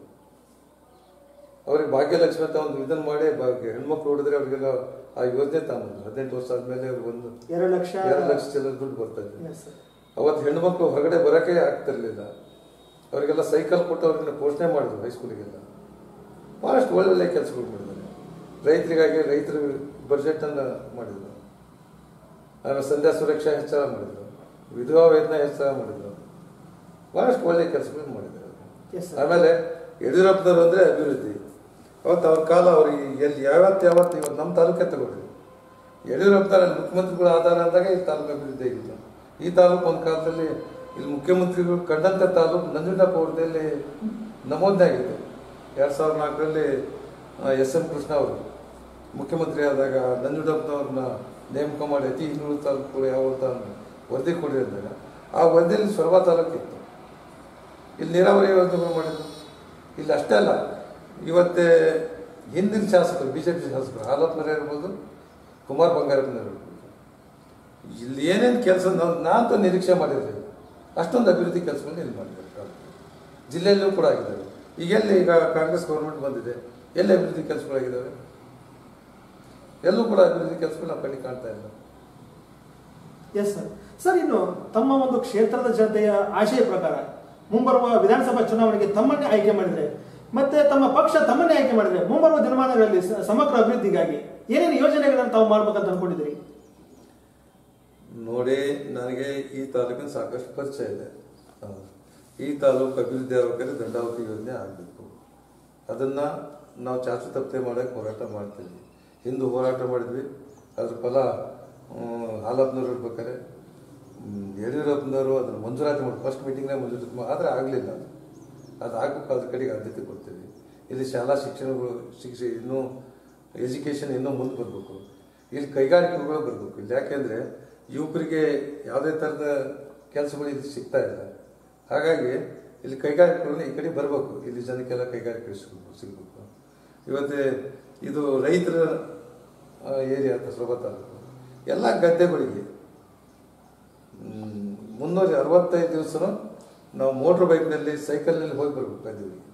Speaker 2: ಅವ್ರಿಗೆ ಭಾಗ್ಯಲಕ್ಷ್ಮಿ ಅಂತ ಒಂದು ಇದನ್ನ ಮಾಡಿ ಭಾಗ್ಯ ಹೆಣ್ಮಕ್ಳು ಹುಡಿದ್ರೆ ಅವ್ರಿಗೆಲ್ಲ ಆ ಯೋಜನೆ ತಗೊಂಡ್ರು ಹದಿನೆಂಟು ವರ್ಷ ಆದಮೇಲೆ ಅವ್ರಿಗೆ ಒಂದು
Speaker 1: ಎರಡು ಲಕ್ಷ
Speaker 2: ಎರಡು ಲಕ್ಷ ಚಿಲ್ಲರೆ ದುಡ್ಡು ಬರ್ತಾ ಇದೆ. ಅವತ್ತು ಹೆಣ್ಮಕ್ಳು ಹೊರಗಡೆ ಬರೋಕೆ ಆಗ್ತಿರ್ಲಿಲ್ಲ. ಅವರಿಗೆಲ್ಲ ಸೈಕಲ್ ಕೊಟ್ಟು ಅವ್ರನ್ನ ಪೋಷಣೆ ಮಾಡಿದ್ರು ಹೈಸ್ಕೂಲಿಗೆಲ್ಲ ಭಾಳಷ್ಟು ಒಳ್ಳೊಳ್ಳೆ ಕೆಲಸಗಳು ಮಾಡಿದ್ದಾರೆ. ರೈತರಿಗಾಗಿ ರೈತರ ಬಜೆಟನ್ನು ಮಾಡಿದ್ರು. ಆಮೇಲೆ ಸಂಧ್ಯಾ ಸುರಕ್ಷಾ ಹೆಚ್ಚಳ ಮಾಡಿದರು ವಿಧವಾ ವೇತನ ಹೆಚ್ಚಳ ಮಾಡಿದರು ಭಾಳಷ್ಟು ಒಳ್ಳೆ ಕೆಲಸಗಳು
Speaker 1: ಮಾಡಿದರು.
Speaker 2: ಆಮೇಲೆ ಯಡಿಯೂರಪ್ಪನವರು ಅಂದರೆ ಅಭಿವೃದ್ಧಿ. ಅವತ್ತು ಅವ್ರ ಕಾಲ ಅವ್ರಿಗೆ ಎಲ್ಲಿ ಯಾವತ್ತು ಯಾವತ್ತು ಇವತ್ತು ನಮ್ಮ ತಾಲೂಕೆ ತಗೊಳ್ಳಿ. ಯಡಿಯೂರಪ್ಪನವರ ಮುಖ್ಯಮಂತ್ರಿಗಳ ಆಧಾರ ಅಂದಾಗ ಈ ತಾಲೂಕು ಅಭಿವೃದ್ಧಿ ಆಗಿಲ್ಲ ಈ ತಾಲೂಕು ಒಂದು ಕಾಲದಲ್ಲಿ ಇಲ್ಲಿ ಮುಖ್ಯಮಂತ್ರಿಗಳು ಕಂಡಂಥ ತಾಲೂಕು ನಂಜುಂಡಪ್ಪ ಅವ್ರದಲ್ಲಿ ನಮೋದನೆ ಆಗಿದೆ. ಎರಡು ಸಾವಿರದ ನಾಲ್ಕರಲ್ಲಿ ಎಸ್ ಎಂ ಕೃಷ್ಣ ಅವರು ಮುಖ್ಯಮಂತ್ರಿ ಆದಾಗ ನಂಜುಂಡಪ್ಪನವ್ರನ್ನ ನೇಮಕ ಮಾಡಿ ಅತಿ ಹಿಂದುಳಿದ ತಾಲೂಕುಗಳು ಯಾವ ಅಂತ ವರದಿ ಕೊಡಿ ಅಂದಾಗ ಆ ವರದಿಯಲ್ಲಿ ಸೊರಬ ತಾಲೂಕು ಇತ್ತು. ಇಲ್ಲಿ ನೀರಾವರಿ ಯೋಜನೆಗಳು ಮಾಡಿದ್ರು. ಇಲ್ಲಿ ಅಷ್ಟೇ ಅಲ್ಲ, ಇವತ್ತೇ ಹಿಂದಿನ ಶಾಸಕರು ಬಿ ಜೆ ಪಿ ಶಾಸಕರು ಹಾಲಪ್ಪನವರೇ ಇರ್ಬೋದು, ಕುಮಾರ್ ಇರ್ಬೋದು. ಇಲ್ಲಿ ಏನೇನು ಕೆಲಸ ನಾನು ನಿರೀಕ್ಷೆ ಮಾಡಿದ್ದೆ, ಅಷ್ಟೊಂದು ಅಭಿವೃದ್ಧಿ ಕೆಲಸಗಳನ್ನ ಇಲ್ಲಿ ಮಾಡಿದ್ದಾರೆ. ತಾಲೂಕು. ಜಿಲ್ಲೆಯಲ್ಲೂ ಕೂಡ ಆಗಿದ್ದಾರೆ ಈಗ ಎಲ್ಲಿ ಈಗ ಕಾಂಗ್ರೆಸ್ ಗೌರ್ಮೆಂಟ್ ಬಂದಿದೆ, ಎಲ್ಲಿ ಅಭಿವೃದ್ಧಿ ಕೆಲಸಗಳಾಗಿದ್ದಾವೆ? ಎಲ್ಲೂ ಕೂಡ ಅಭಿವೃದ್ಧಿ ಕೆಲಸಗಳು ನಾವು ಕಣ್ಣಿ ಕಾಣ್ತಾ ಇಲ್ಲ.
Speaker 1: ಎಸ್ ಸರ್ ಸರ್ ಇನ್ನು ತಮ್ಮ ಒಂದು ಕ್ಷೇತ್ರದ ಜನತೆಯ ಆಶಯ ಪ್ರಕಾರ ಮುಂಬರುವ ವಿಧಾನಸಭಾ ಚುನಾವಣೆಗೆ ತಮ್ಮನ್ನೇ ಆಯ್ಕೆ ಮಾಡಿದ್ರೆ ಮತ್ತೆ ತಮ್ಮ ಪಕ್ಷ ತಮ್ಮನ್ನೇ ಆಯ್ಕೆ ಮಾಡಿದ್ರೆ ಮುಂಬರುವ ದಿನಮಾನಗಳಲ್ಲಿ ಸಮಗ್ರ ಅಭಿವೃದ್ಧಿಗಾಗಿ ಏನೇನು ಯೋಜನೆಗಳನ್ನು ತಾವು ಮಾಡ್ಬೇಕಂತ ಅನ್ಕೊಂಡಿದ್ದೀರಿ?
Speaker 2: ನೋಡಿ ನನಗೆ ಈ ತಾಲೂಕಿನ ಸಾಕಷ್ಟು ಪರಿಚಯ ಇದೆ. ಈ ತಾಲೂಕು ಅಭಿವೃದ್ಧಿ ಆಗಬೇಕಾದ್ರೆ ದಂಡಾವತಿ ಯೋಜನೆ ಆಗಬೇಕು. ಅದನ್ನು ನಾವು ಚಾಚು ತಪ್ಪದೆ ಮಾಡೋಕ್ಕೆ ಹೋರಾಟ ಮಾಡ್ತೀವಿ ಹಿಂದೆ ಹೋರಾಟ ಮಾಡಿದ್ವಿ. ಅದ್ರ ಫಲ ಹಾಲಪ್ಪನವ್ರು ಇರ್ಬೇಕಾದ್ರೆ ಯಡಿಯೂರಪ್ಪನವರು ಅದನ್ನು ಮಂಜೂರಾತಿ ಮಾಡಿ ಫಸ್ಟ್ ಮೀಟಿಂಗ್ನಾಗ ಮಂಜೂರಾತಿ ಆದರೆ ಆಗಲಿಲ್ಲ ಅದು. ಅದು ಆಗಬೇಕು, ಅದ್ರ ಕಡೆಗೆ ಆದ್ಯತೆ ಕೊಡ್ತೀವಿ. ಇಲ್ಲಿ ಶಾಲಾ ಶಿಕ್ಷಣಗಳು, ಶಿಕ್ಷೆ ಇನ್ನೂ ಎಜುಕೇಷನ್ ಇನ್ನೂ ಮುಂದೆ ಬರಬೇಕು. ಇಲ್ಲಿ ಕೈಗಾರಿಕೆಗಳು ಬರಬೇಕು. ಇಲ್ಲಿ ಯಾಕೆಂದರೆ ಯುವಕರಿಗೆ ಯಾವುದೇ ಥರದ ಕೆಲಸಗಳು ಇಲ್ಲಿ ಸಿಗ್ತಾ ಇಲ್ಲ. ಹಾಗಾಗಿ ಇಲ್ಲಿ ಕೈಗಾರಿಕೆಗಳನ್ನ ಈ ಕಡೆ ಬರಬೇಕು. ಇಲ್ಲಿ ಜನಕ್ಕೆಲ್ಲ ಕೈಗಾರಿಕೆ ಸಿಗಬೇಕು. ಇವತ್ತೇ ಇದು ರೈತರ ಏರಿಯಾ ಅಂತ ಸ್ವಲ್ಪ ತಾಲೂಕು ಎಲ್ಲ ಗದ್ದೆಗಳಿಗೆ ಮುನ್ನೂರ ಅರವತ್ತೈದು ದಿವಸನೂ ನಾವು ಮೋಟ್ರ್ ಬೈಕ್ನಲ್ಲಿ ಸೈಕಲ್ನಲ್ಲಿ ಹೋಗಿ ಬರಬೇಕು ಗದ್ದೆಗಳಿಗೆ.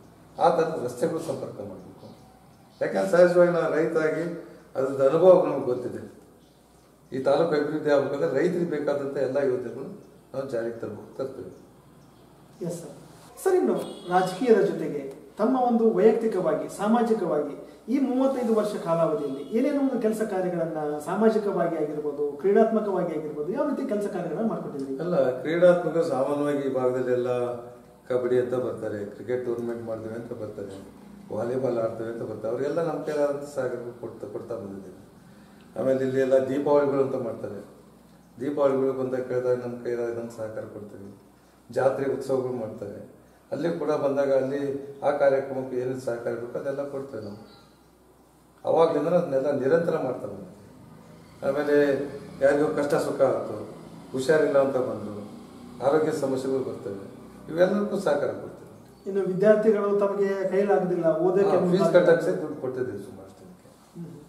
Speaker 2: ಆ ಥರದ ರಸ್ತೆಗಳು ಸಂಪರ್ಕ ಮಾಡಬೇಕು. ಯಾಕಂದ್ರೆ ಸಹಜವಾಗಿ ನಾವು ರೈತಾಗಿ ಅದ್ರದ್ದು ಅನುಭವ ನಮಗೆ ಗೊತ್ತಿದೆ. ಈ ತಾಲೂಕು ಅಭಿವೃದ್ಧಿ ಆಗಬೇಕಂದ್ರೆ ರೈತರಿಗೆ ಬೇಕಾದಂಥ ಎಲ್ಲ ಯೋಜನೆಗಳು ನಾವು ಜಾರಿಗೆ ತರಬೇಕು ತರ್ತೇವೆ.
Speaker 1: ಎಸ್ ಸರ್ ಸರ್ ಇನ್ನು ರಾಜಕೀಯದ ಜೊತೆಗೆ ತಮ್ಮ ಒಂದು ವೈಯಕ್ತಿಕವಾಗಿ, ಸಾಮಾಜಿಕವಾಗಿ ಈ ಮೂವತ್ತೈದು ವರ್ಷ ಕಾಲಾವಧಿಯಲ್ಲಿ ಏನೇನೋ ಒಂದು ಕೆಲಸ ಕಾರ್ಯಗಳನ್ನ ಸಾಮಾಜಿಕವಾಗಿ ಆಗಿರ್ಬೋದು, ಕ್ರೀಡಾತ್ಮಕವಾಗಿ ಆಗಿರ್ಬೋದು, ಯಾವ ರೀತಿ ಕೆಲಸ ಕಾರ್ಯಗಳನ್ನ ಮಾಡ್ಕೊಟ್ಟಿದ್ರಿ
Speaker 2: ಅಲ್ಲ, ಕ್ರೀಡಾತ್ಮಕ ಸಾಮಾನ್ಯವಾಗಿ ಈ ಭಾಗದಲ್ಲೆಲ್ಲ ಕಬಡ್ಡಿ ಅಂತ ಬರ್ತಾರೆ, ಕ್ರಿಕೆಟ್ ಟೂರ್ನಮೆಂಟ್ ಮಾಡ್ತೇವೆ ಅಂತ ಬರ್ತಾರೆ, ವಾಲಿಬಾಲ್ ಆಡ್ತೇವೆ ಅಂತ ಬರ್ತಾರೆ ಅವರೆಲ್ಲ ನಮ್ಮ ಕೈಲಾದಂಥ ಸಹಕಾರ ಕೊಡ್ತಾ ಕೊಡ್ತಾ ಬಂದಿದ್ದೀವಿ. ಆಮೇಲೆ ಇಲ್ಲಿ ಎಲ್ಲ ದೀಪಾವಳಿಗಳು ಅಂತ ಮಾಡ್ತಾರೆ. ದೀಪಾವಳಿಗಳು ಬಂದಾಗ ಕೇಳಿದಾಗ ನಮ್ಮ ಕೈಲಾದಂಥ ಸಹಕಾರ ಕೊಡ್ತೀವಿ. ಜಾತ್ರೆ ಉತ್ಸವಗಳು ಮಾಡ್ತಾರೆ. ಅಲ್ಲಿ ಕೂಡ ಬಂದಾಗ ಅಲ್ಲಿ ಆ ಕಾರ್ಯಕ್ರಮಕ್ಕೆ ಏನೇನು ಸಹಕಾರ ಬೇಕು ಅದೆಲ್ಲ ಕೊಡ್ತೇವೆ ನಾವು. ಅವಾಗಲಿಂದ ಅದನ್ನೆಲ್ಲ ನಿರಂತರ ಮಾಡ್ತಾ ಬಂದೆ ಆಮೇಲೆ ಯಾರಿಗೋ ಕಷ್ಟ ಸುಖ ಆಯಿತು ಹುಷಾರಿಲ್ಲ ಅಂತ ಬಂದರು ಆರೋಗ್ಯ ಸಮಸ್ಯೆಗಳು ಬರ್ತವೆ ಇವೆಲ್ಲದಕ್ಕೂ ಸಹಕಾರ ಕೊಡ್ತೇವೆ.
Speaker 1: ಇನ್ನು ವಿದ್ಯಾರ್ಥಿಗಳು ತಮಗೆ ಕೈಲಾಗುದಿಲ್ಲ ಓದಕ್ಕೆ
Speaker 2: ಫೀಸ್. ಕಟ್ಟಕ್ಕೆ ದುಡ್ಡು ಕೊಟ್ಟಿದ್ದೀವಿ ಸುಮಾರು ಜನಕ್ಕೆ.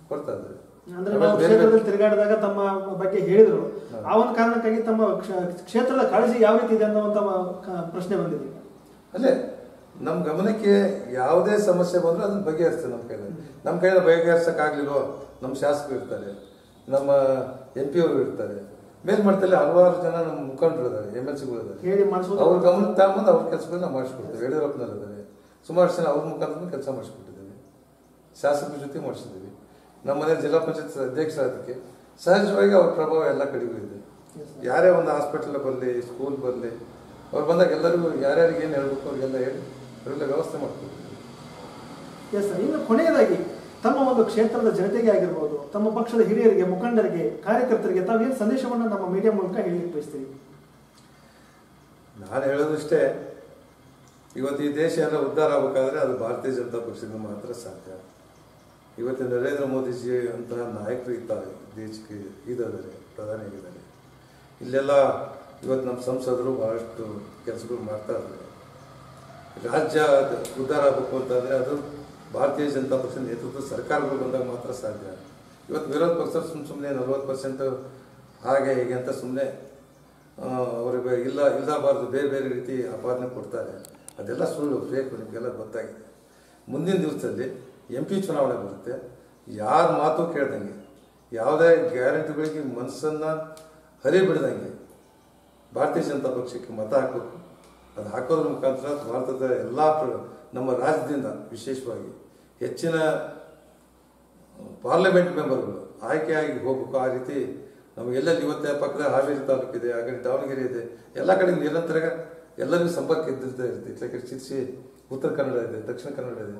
Speaker 2: ಕೊಡ್ತಾ ಇದ್ದಾರೆ
Speaker 1: ಕ್ಷೇತ್ರದಲ್ಲಿ ತಿರುಗಾಡಿದಾಗ ತಮ್ಮ ಬಗ್ಗೆ ಹೇಳಿದ್ರು. ಆ ಒಂದು ಕಾರಣಕ್ಕಾಗಿ ತಮ್ಮ ಕ್ಷ- ಕ್ಷೇತ್ರದ ಕಾಳಜಿ ಯಾವ ರೀತಿ ಇದೆ ಅನ್ನುವಂತ ಕ- ಪ್ರಶ್ನೆ ಬಂದಿದೆ.
Speaker 2: ಅಲ್ಲೇ ನಮ್ಮ ಗಮನಕ್ಕೆ ಯಾವುದೇ ಸಮಸ್ಯೆ ಬಂದರೂ ಅದನ್ನ ಬಗೆಹರಿಸ್ತೇವೆ ನಮ್ಮ ಕೈಯಲ್ಲಿ ನಮ್ಮ ಕೈಯಲ್ಲಿ ಬಗೆಹರಿಸಕ್ಕಾಗ್ಲಿಲ್ವೋ ನಮ್ಮ ಶಾಸಕರು ಇರ್ತಾರೆ ನಮ್ಮ ಎಂ ಪಿ ಅವರು ಇರ್ತಾರೆ. ಮೇಲ್ಮಟ್ಟದಲ್ಲಿ ಹಲವಾರು ಜನ ನಮ್ಮ ಮುಖಂಡರು ಇದ್ದಾರೆ ಎಂ ಎಲ್ ಸಿಗಳು ಇದ್ದಾರೆ. ಅವ್ರ ಗಮನಕ್ಕೆ ತಗೊಂಡು ಅವ್ರ ಕೆಲಸಗಳನ್ನ ನಾವು ಮಾಡಿಸ್ಕೊಡ್ತೇವೆ. ಯಡಿಯೂರಪ್ಪನವ್ರು ಇದ್ದಾರೆ. ಸುಮಾರು ಜನ ಅವ್ರ ಮುಖಾಂತರ ಕೆಲಸ ಮಾಡಿಸ್ಕೊಟ್ಟಿದ್ದೇವೆ. ಶಾಸಕರ ಜೊತೆ ಮಾಡಿಸಿದ್ದೀವಿ. ನಮ್ಮ ಮನೆ ಜಿಲ್ಲಾ ಪಂಚಾಯತ್ ಅಧ್ಯಕ್ಷರಾದಕ್ಕೆ ಸಹಜವಾಗಿ ಅವ್ರ ಪ್ರಭಾವ ಎಲ್ಲ ಕಡೆಗೂ ಇದೆ. ಯಾರೇ ಒಂದು ಹಾಸ್ಪಿಟಲ್ ಬರಲಿ ಸ್ಕೂಲ್ ಬರಲಿ ಅವ್ರು ಬಂದಾಗ ಎಲ್ಲರಿಗೂ ಯಾರ್ಯಾರಿಗೆ ಏನು ಹೇಳ್ಬೇಕು ಅವ್ರಿಗೆಲ್ಲ ಹೇಳಿ ಅವರೆಲ್ಲ ವ್ಯವಸ್ಥೆ ಮಾಡ್ಕೊಡ್ತೀವಿ.
Speaker 1: ಎಸ್ ಸರ್ ಇನ್ನು ಕೊನೆಯದಾಗಿ, ತಮ್ಮ ಒಂದು ಕ್ಷೇತ್ರದ ಜನತೆಗೆ ಆಗಿರ್ಬೋದು, ತಮ್ಮ ಪಕ್ಷದ ಹಿರಿಯರಿಗೆ, ಮುಖಂಡರಿಗೆ, ಕಾರ್ಯಕರ್ತರಿಗೆ ತಾವೇನು ಸಂದೇಶವನ್ನು ನಮ್ಮ ಮೀಡಿಯಾ ಮೂಲಕ ಹೇಳಲಿಕ್ಕೆ ಬಯಸ್ತೀವಿ
Speaker 2: ನಾನು ಹೇಳೋದಿಷ್ಟೇ, ಇವತ್ತು ಈ ದೇಶ ಎಲ್ಲ ಉದ್ಧಾರ ಆಗಬೇಕಾದ್ರೆ ಅದು ಭಾರತೀಯ ಜನತಾ ಪಕ್ಷದಿಂದ ಮಾತ್ರ ಸಾಧ್ಯ. ಇವತ್ತು ನರೇಂದ್ರ ಮೋದಿಜಿ ಅಂತಹ ನಾಯಕರು ಇದ್ದಾರೆ, ದೇಶಕ್ಕೆ ಇದ್ದಾರೆ ಪ್ರಧಾನಿಯಾಗಿದ್ದಾರೆ ಇಲ್ಲೆಲ್ಲ ಇವತ್ತು ನಮ್ಮ ಸಂಸದರು ಬಹಳಷ್ಟು ಕೆಲಸಗಳು ಮಾಡ್ತಾ ಇದ್ದಾರೆ. ರಾಜ್ಯ ಉದ್ಧಾರ ಆಗಬೇಕು ಅಂತಂದರೆ ಅದು ಭಾರತೀಯ ಜನತಾ ಪಕ್ಷದ ನೇತೃತ್ವದ ಸರ್ಕಾರಗಳು ಬಂದಾಗ ಮಾತ್ರ ಸಾಧ್ಯ. ಇವತ್ತು ವಿರೋಧ ಪಕ್ಷ ಸುಮ್ಮ ಸುಮ್ಮನೆ ನಲ್ವತ್ತು ಪರ್ಸೆಂಟ್ ಹಾಗೆ ಹೀಗೆ ಅಂತ ಸುಮ್ಮನೆ ಅವ್ರಿಗೆ ಇಲ್ಲ ಇಲ್ಲಬಾರ್ದು ಬೇರೆ ಬೇರೆ ರೀತಿ ಅಪಾದನೆ ಕೊಡ್ತಾರೆ. ಅದೆಲ್ಲ ಸುಳ್ಳು ಫೇಕು ನಿಮಗೆಲ್ಲ ಗೊತ್ತಾಗಿದೆ. ಮುಂದಿನ ದಿವಸದಲ್ಲಿ ಎಂ ಪಿ ಚುನಾವಣೆ ಬರುತ್ತೆ. ಯಾರ ಮಾತು ಕೇಳ್ದಂಗೆ, ಯಾವುದೇ ಗ್ಯಾರಂಟಿಗಳಿಗೆ ಮನಸ್ಸನ್ನು ಹರಿಬಿಡ್ದಂಗೆ ಭಾರತೀಯ ಜನತಾ ಪಕ್ಷಕ್ಕೆ ಮತ ಹಾಕಬೇಕು. ಅದು ಹಾಕೋದ್ರ ಮುಖಾಂತರ ಭಾರತದ ಎಲ್ಲ ನಮ್ಮ ರಾಜ್ಯದಿಂದ ವಿಶೇಷವಾಗಿ ಹೆಚ್ಚಿನ ಪಾರ್ಲಿಮೆಂಟ್ ಮೆಂಬರ್ಗಳು ಆಯ್ಕೆಯಾಗಿ ಹೋಗಬೇಕು. ಆ ರೀತಿ ನಮಗೆಲ್ಲ ಇವತ್ತೇ ಪಕ್ಕದ ಹಾವೇರಿ ಇದೆ ಆ ಕಡೆ ದಾವಣಗೆರೆ ಇದೆ ಎಲ್ಲ ಕಡೆ ನಿರಂತರ ಎಲ್ಲರಿಗೂ ಸಂಪರ್ಕ ಇದ್ದಿರ್ತಾ ಇರುತ್ತೆ. ಇಟ್ಲಕ್ಕೆ ಶಿರ್ಸಿ ಉತ್ತರ ಕನ್ನಡ ಇದೆ, ದಕ್ಷಿಣ ಕನ್ನಡ ಇದೆ.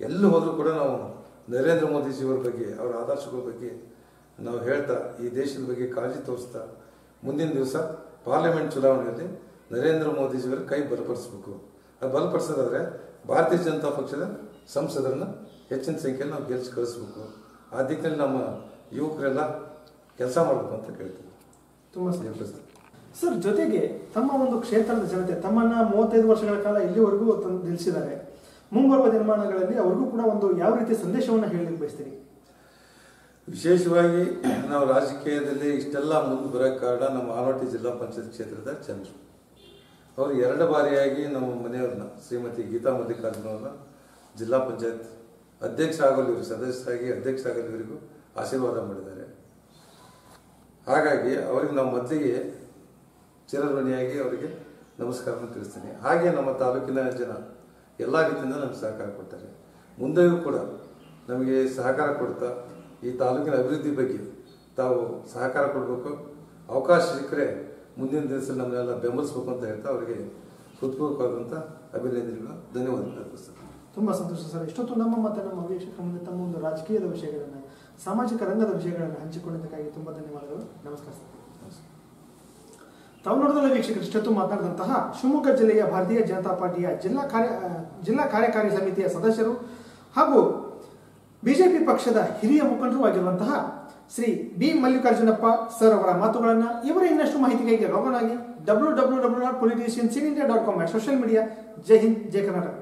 Speaker 2: ಎಲ್ಲಿ ಹೋದರೂ ಕೂಡ ನಾವು ನರೇಂದ್ರ ಮೋದಿಜಿಯವರ ಬಗ್ಗೆ, ಅವರ ಆದರ್ಶಗಳ ಬಗ್ಗೆ ನಾವು ಹೇಳ್ತಾ, ಈ ದೇಶದ ಬಗ್ಗೆ ಕಾಳಜಿ ತೋರಿಸ್ತಾ, ಮುಂದಿನ ದಿವಸ ಪಾರ್ಲಿಮೆಂಟ್ ಚುನಾವಣೆಯಲ್ಲಿ ನರೇಂದ್ರ ಮೋದಿಜಿಯವರ ಕೈ ಬಲಪಡಿಸ್ಬೇಕು. ಅದು ಬಲಪಡಿಸೋದಾದ್ರೆ ಭಾರತೀಯ ಜನತಾ ಪಕ್ಷದ ಸಂಸದರನ್ನ ಹೆಚ್ಚಿನ ಸಂಖ್ಯೆಯಲ್ಲಿ ನಾವು ಗೆಲ್ಸಿ ಕಳಿಸ್ಬೇಕು. ಆ ದಿಕ್ಕಿನಲ್ಲಿ ನಮ್ಮ ಯುವಕರೆಲ್ಲ ಕೆಲಸ ಮಾಡಬೇಕು ಅಂತ ಕೇಳ್ತೀವಿ
Speaker 1: ತುಂಬ ಸಂತೋಷ. ಸರ್ ಜೊತೆಗೆ ತಮ್ಮ ಒಂದು ಕ್ಷೇತ್ರದ ಜನತೆ ತಮ್ಮನ್ನ ಮೂವತ್ತೈದು ವರ್ಷಗಳ ಕಾಲ ಇಲ್ಲಿವರೆಗೂ ತಂದು ನಿಲ್ಲಿಸಿದ್ದಾರೆ ಮುಂಬರುವ ದಿನಮಾನಗಳಲ್ಲಿ ಅವ್ರಿಗೂ ಕೂಡ ಒಂದು ಯಾವ ರೀತಿ ಸಂದೇಶವನ್ನು ಹೇಳಲಿಕ್ಕೆ ಬಯಸ್ತೀರಿ?
Speaker 2: ವಿಶೇಷವಾಗಿ ನಾವು ರಾಜಕೀಯದಲ್ಲಿ ಇಷ್ಟೆಲ್ಲ ಮುಂದೆ ಬರೋಕ್ಕೆ ಕಾರಣ ನಮ್ಮ ಆಲೋಟಿ ಜಿಲ್ಲಾ ಪಂಚಾಯತ್ ಕ್ಷೇತ್ರದ ಚಂದ್ರು ಅವರು ಎರಡು ಬಾರಿಯಾಗಿ ನಮ್ಮ ಮನೆಯವ್ರನ್ನ, ಶ್ರೀಮತಿ ಗೀತಾ ಮಲ್ಲಿಕಾರ್ಜುನ ಅವ್ರನ್ನ ಜಿಲ್ಲಾ ಪಂಚಾಯತ್ ಅಧ್ಯಕ್ಷ ಆಗಲಿವರು ಸದಸ್ಯರಾಗಿ ಅಧ್ಯಕ್ಷ ಆಗಲಿವರಿಗೂ ಆಶೀರ್ವಾದ ಮಾಡಿದ್ದಾರೆ. ಹಾಗಾಗಿ ಅವರಿಗೆ ನಾವು ಮೊದಲಿಗೆ ಚಿರಋಣಿಯಾಗಿ ಅವರಿಗೆ ನಮಸ್ಕಾರವನ್ನು ತಿಳಿಸ್ತೀನಿ. ಹಾಗೆ ನಮ್ಮ ತಾಲೂಕಿನ ಜನ ಎಲ್ಲ ರೀತಿಯಿಂದ ನಮಗೆ ಸಹಕಾರ ಕೊಡ್ತಾರೆ. ಮುಂದೆಯೂ ಕೂಡ ನಮಗೆ ಸಹಕಾರ ಕೊಡ್ತಾ ಈ ತಾಲೂಕಿನ ಅಭಿವೃದ್ಧಿ ಬಗ್ಗೆ ತಾವು ಸಹಕಾರ ಕೊಡಬೇಕು. ಅವಕಾಶ ಸಿಕ್ಕರೆ ಮುಂದಿನ ದಿವಸ ನಮ್ಮನ್ನೆಲ್ಲ ಬೆಂಬಲಿಸ್ಬೇಕು ಅಂತ ಹೇಳ್ತಾ ಅವರಿಗೆ ಹೃತ್ಪೂರ್ವಕವಾದಂಥ ಅಭಿನಂದನೆಗಳು ಧನ್ಯವಾದಗಳು ಸರ್
Speaker 1: ತುಂಬ ಸಂತೋಷ ಸರ್. ಇಷ್ಟೊತ್ತು ನಮ್ಮ ಮತ್ತೆ ನಮ್ಮ ವೀಕ್ಷಕರ ಮುಂದೆ ತಮ್ಮ ಒಂದು ರಾಜಕೀಯದ ವಿಷಯಗಳನ್ನು ಸಾಮಾಜಿಕ ರಂಗದ ವಿಷಯಗಳನ್ನು ಹಂಚಿಕೊಂಡಿದ್ದಕ್ಕಾಗಿ ತುಂಬ ಧನ್ಯವಾದಗಳು. ನಮಸ್ಕಾರ ಸರ್. ತಾವು ವೀಕ್ಷಕರು ಇಷ್ಟೊತ್ತು ಮಾತನಾಡಿದಂತಹ ಶಿವಮೊಗ್ಗ ಜಿಲ್ಲೆಯ ಭಾರತೀಯ ಜನತಾ ಪಾರ್ಟಿಯ ಜಿಲ್ಲಾ ಕಾರ್ಯ ಜಿಲ್ಲಾ ಕಾರ್ಯಕಾರಿ ಸಮಿತಿಯ ಸದಸ್ಯರು ಹಾಗೂ ಬಿಜೆಪಿ ಪಕ್ಷದ ಹಿರಿಯ ಮುಖಂಡರು ಆಗಿರುವಂತಹ ಶ್ರೀ ಬಿ ಮಲ್ಲಿಕಾರ್ಜುನಪ್ಪ ಸರ್ ಅವರ ಮಾತುಗಳನ್ನು ಇವರ ಇನ್ನಷ್ಟು ಮಾಹಿತಿಗಾಗಿ ಲಾಗನ್ ಆಗಿ W W W dot India dot com social media Jai Hind, Jai Karnataka.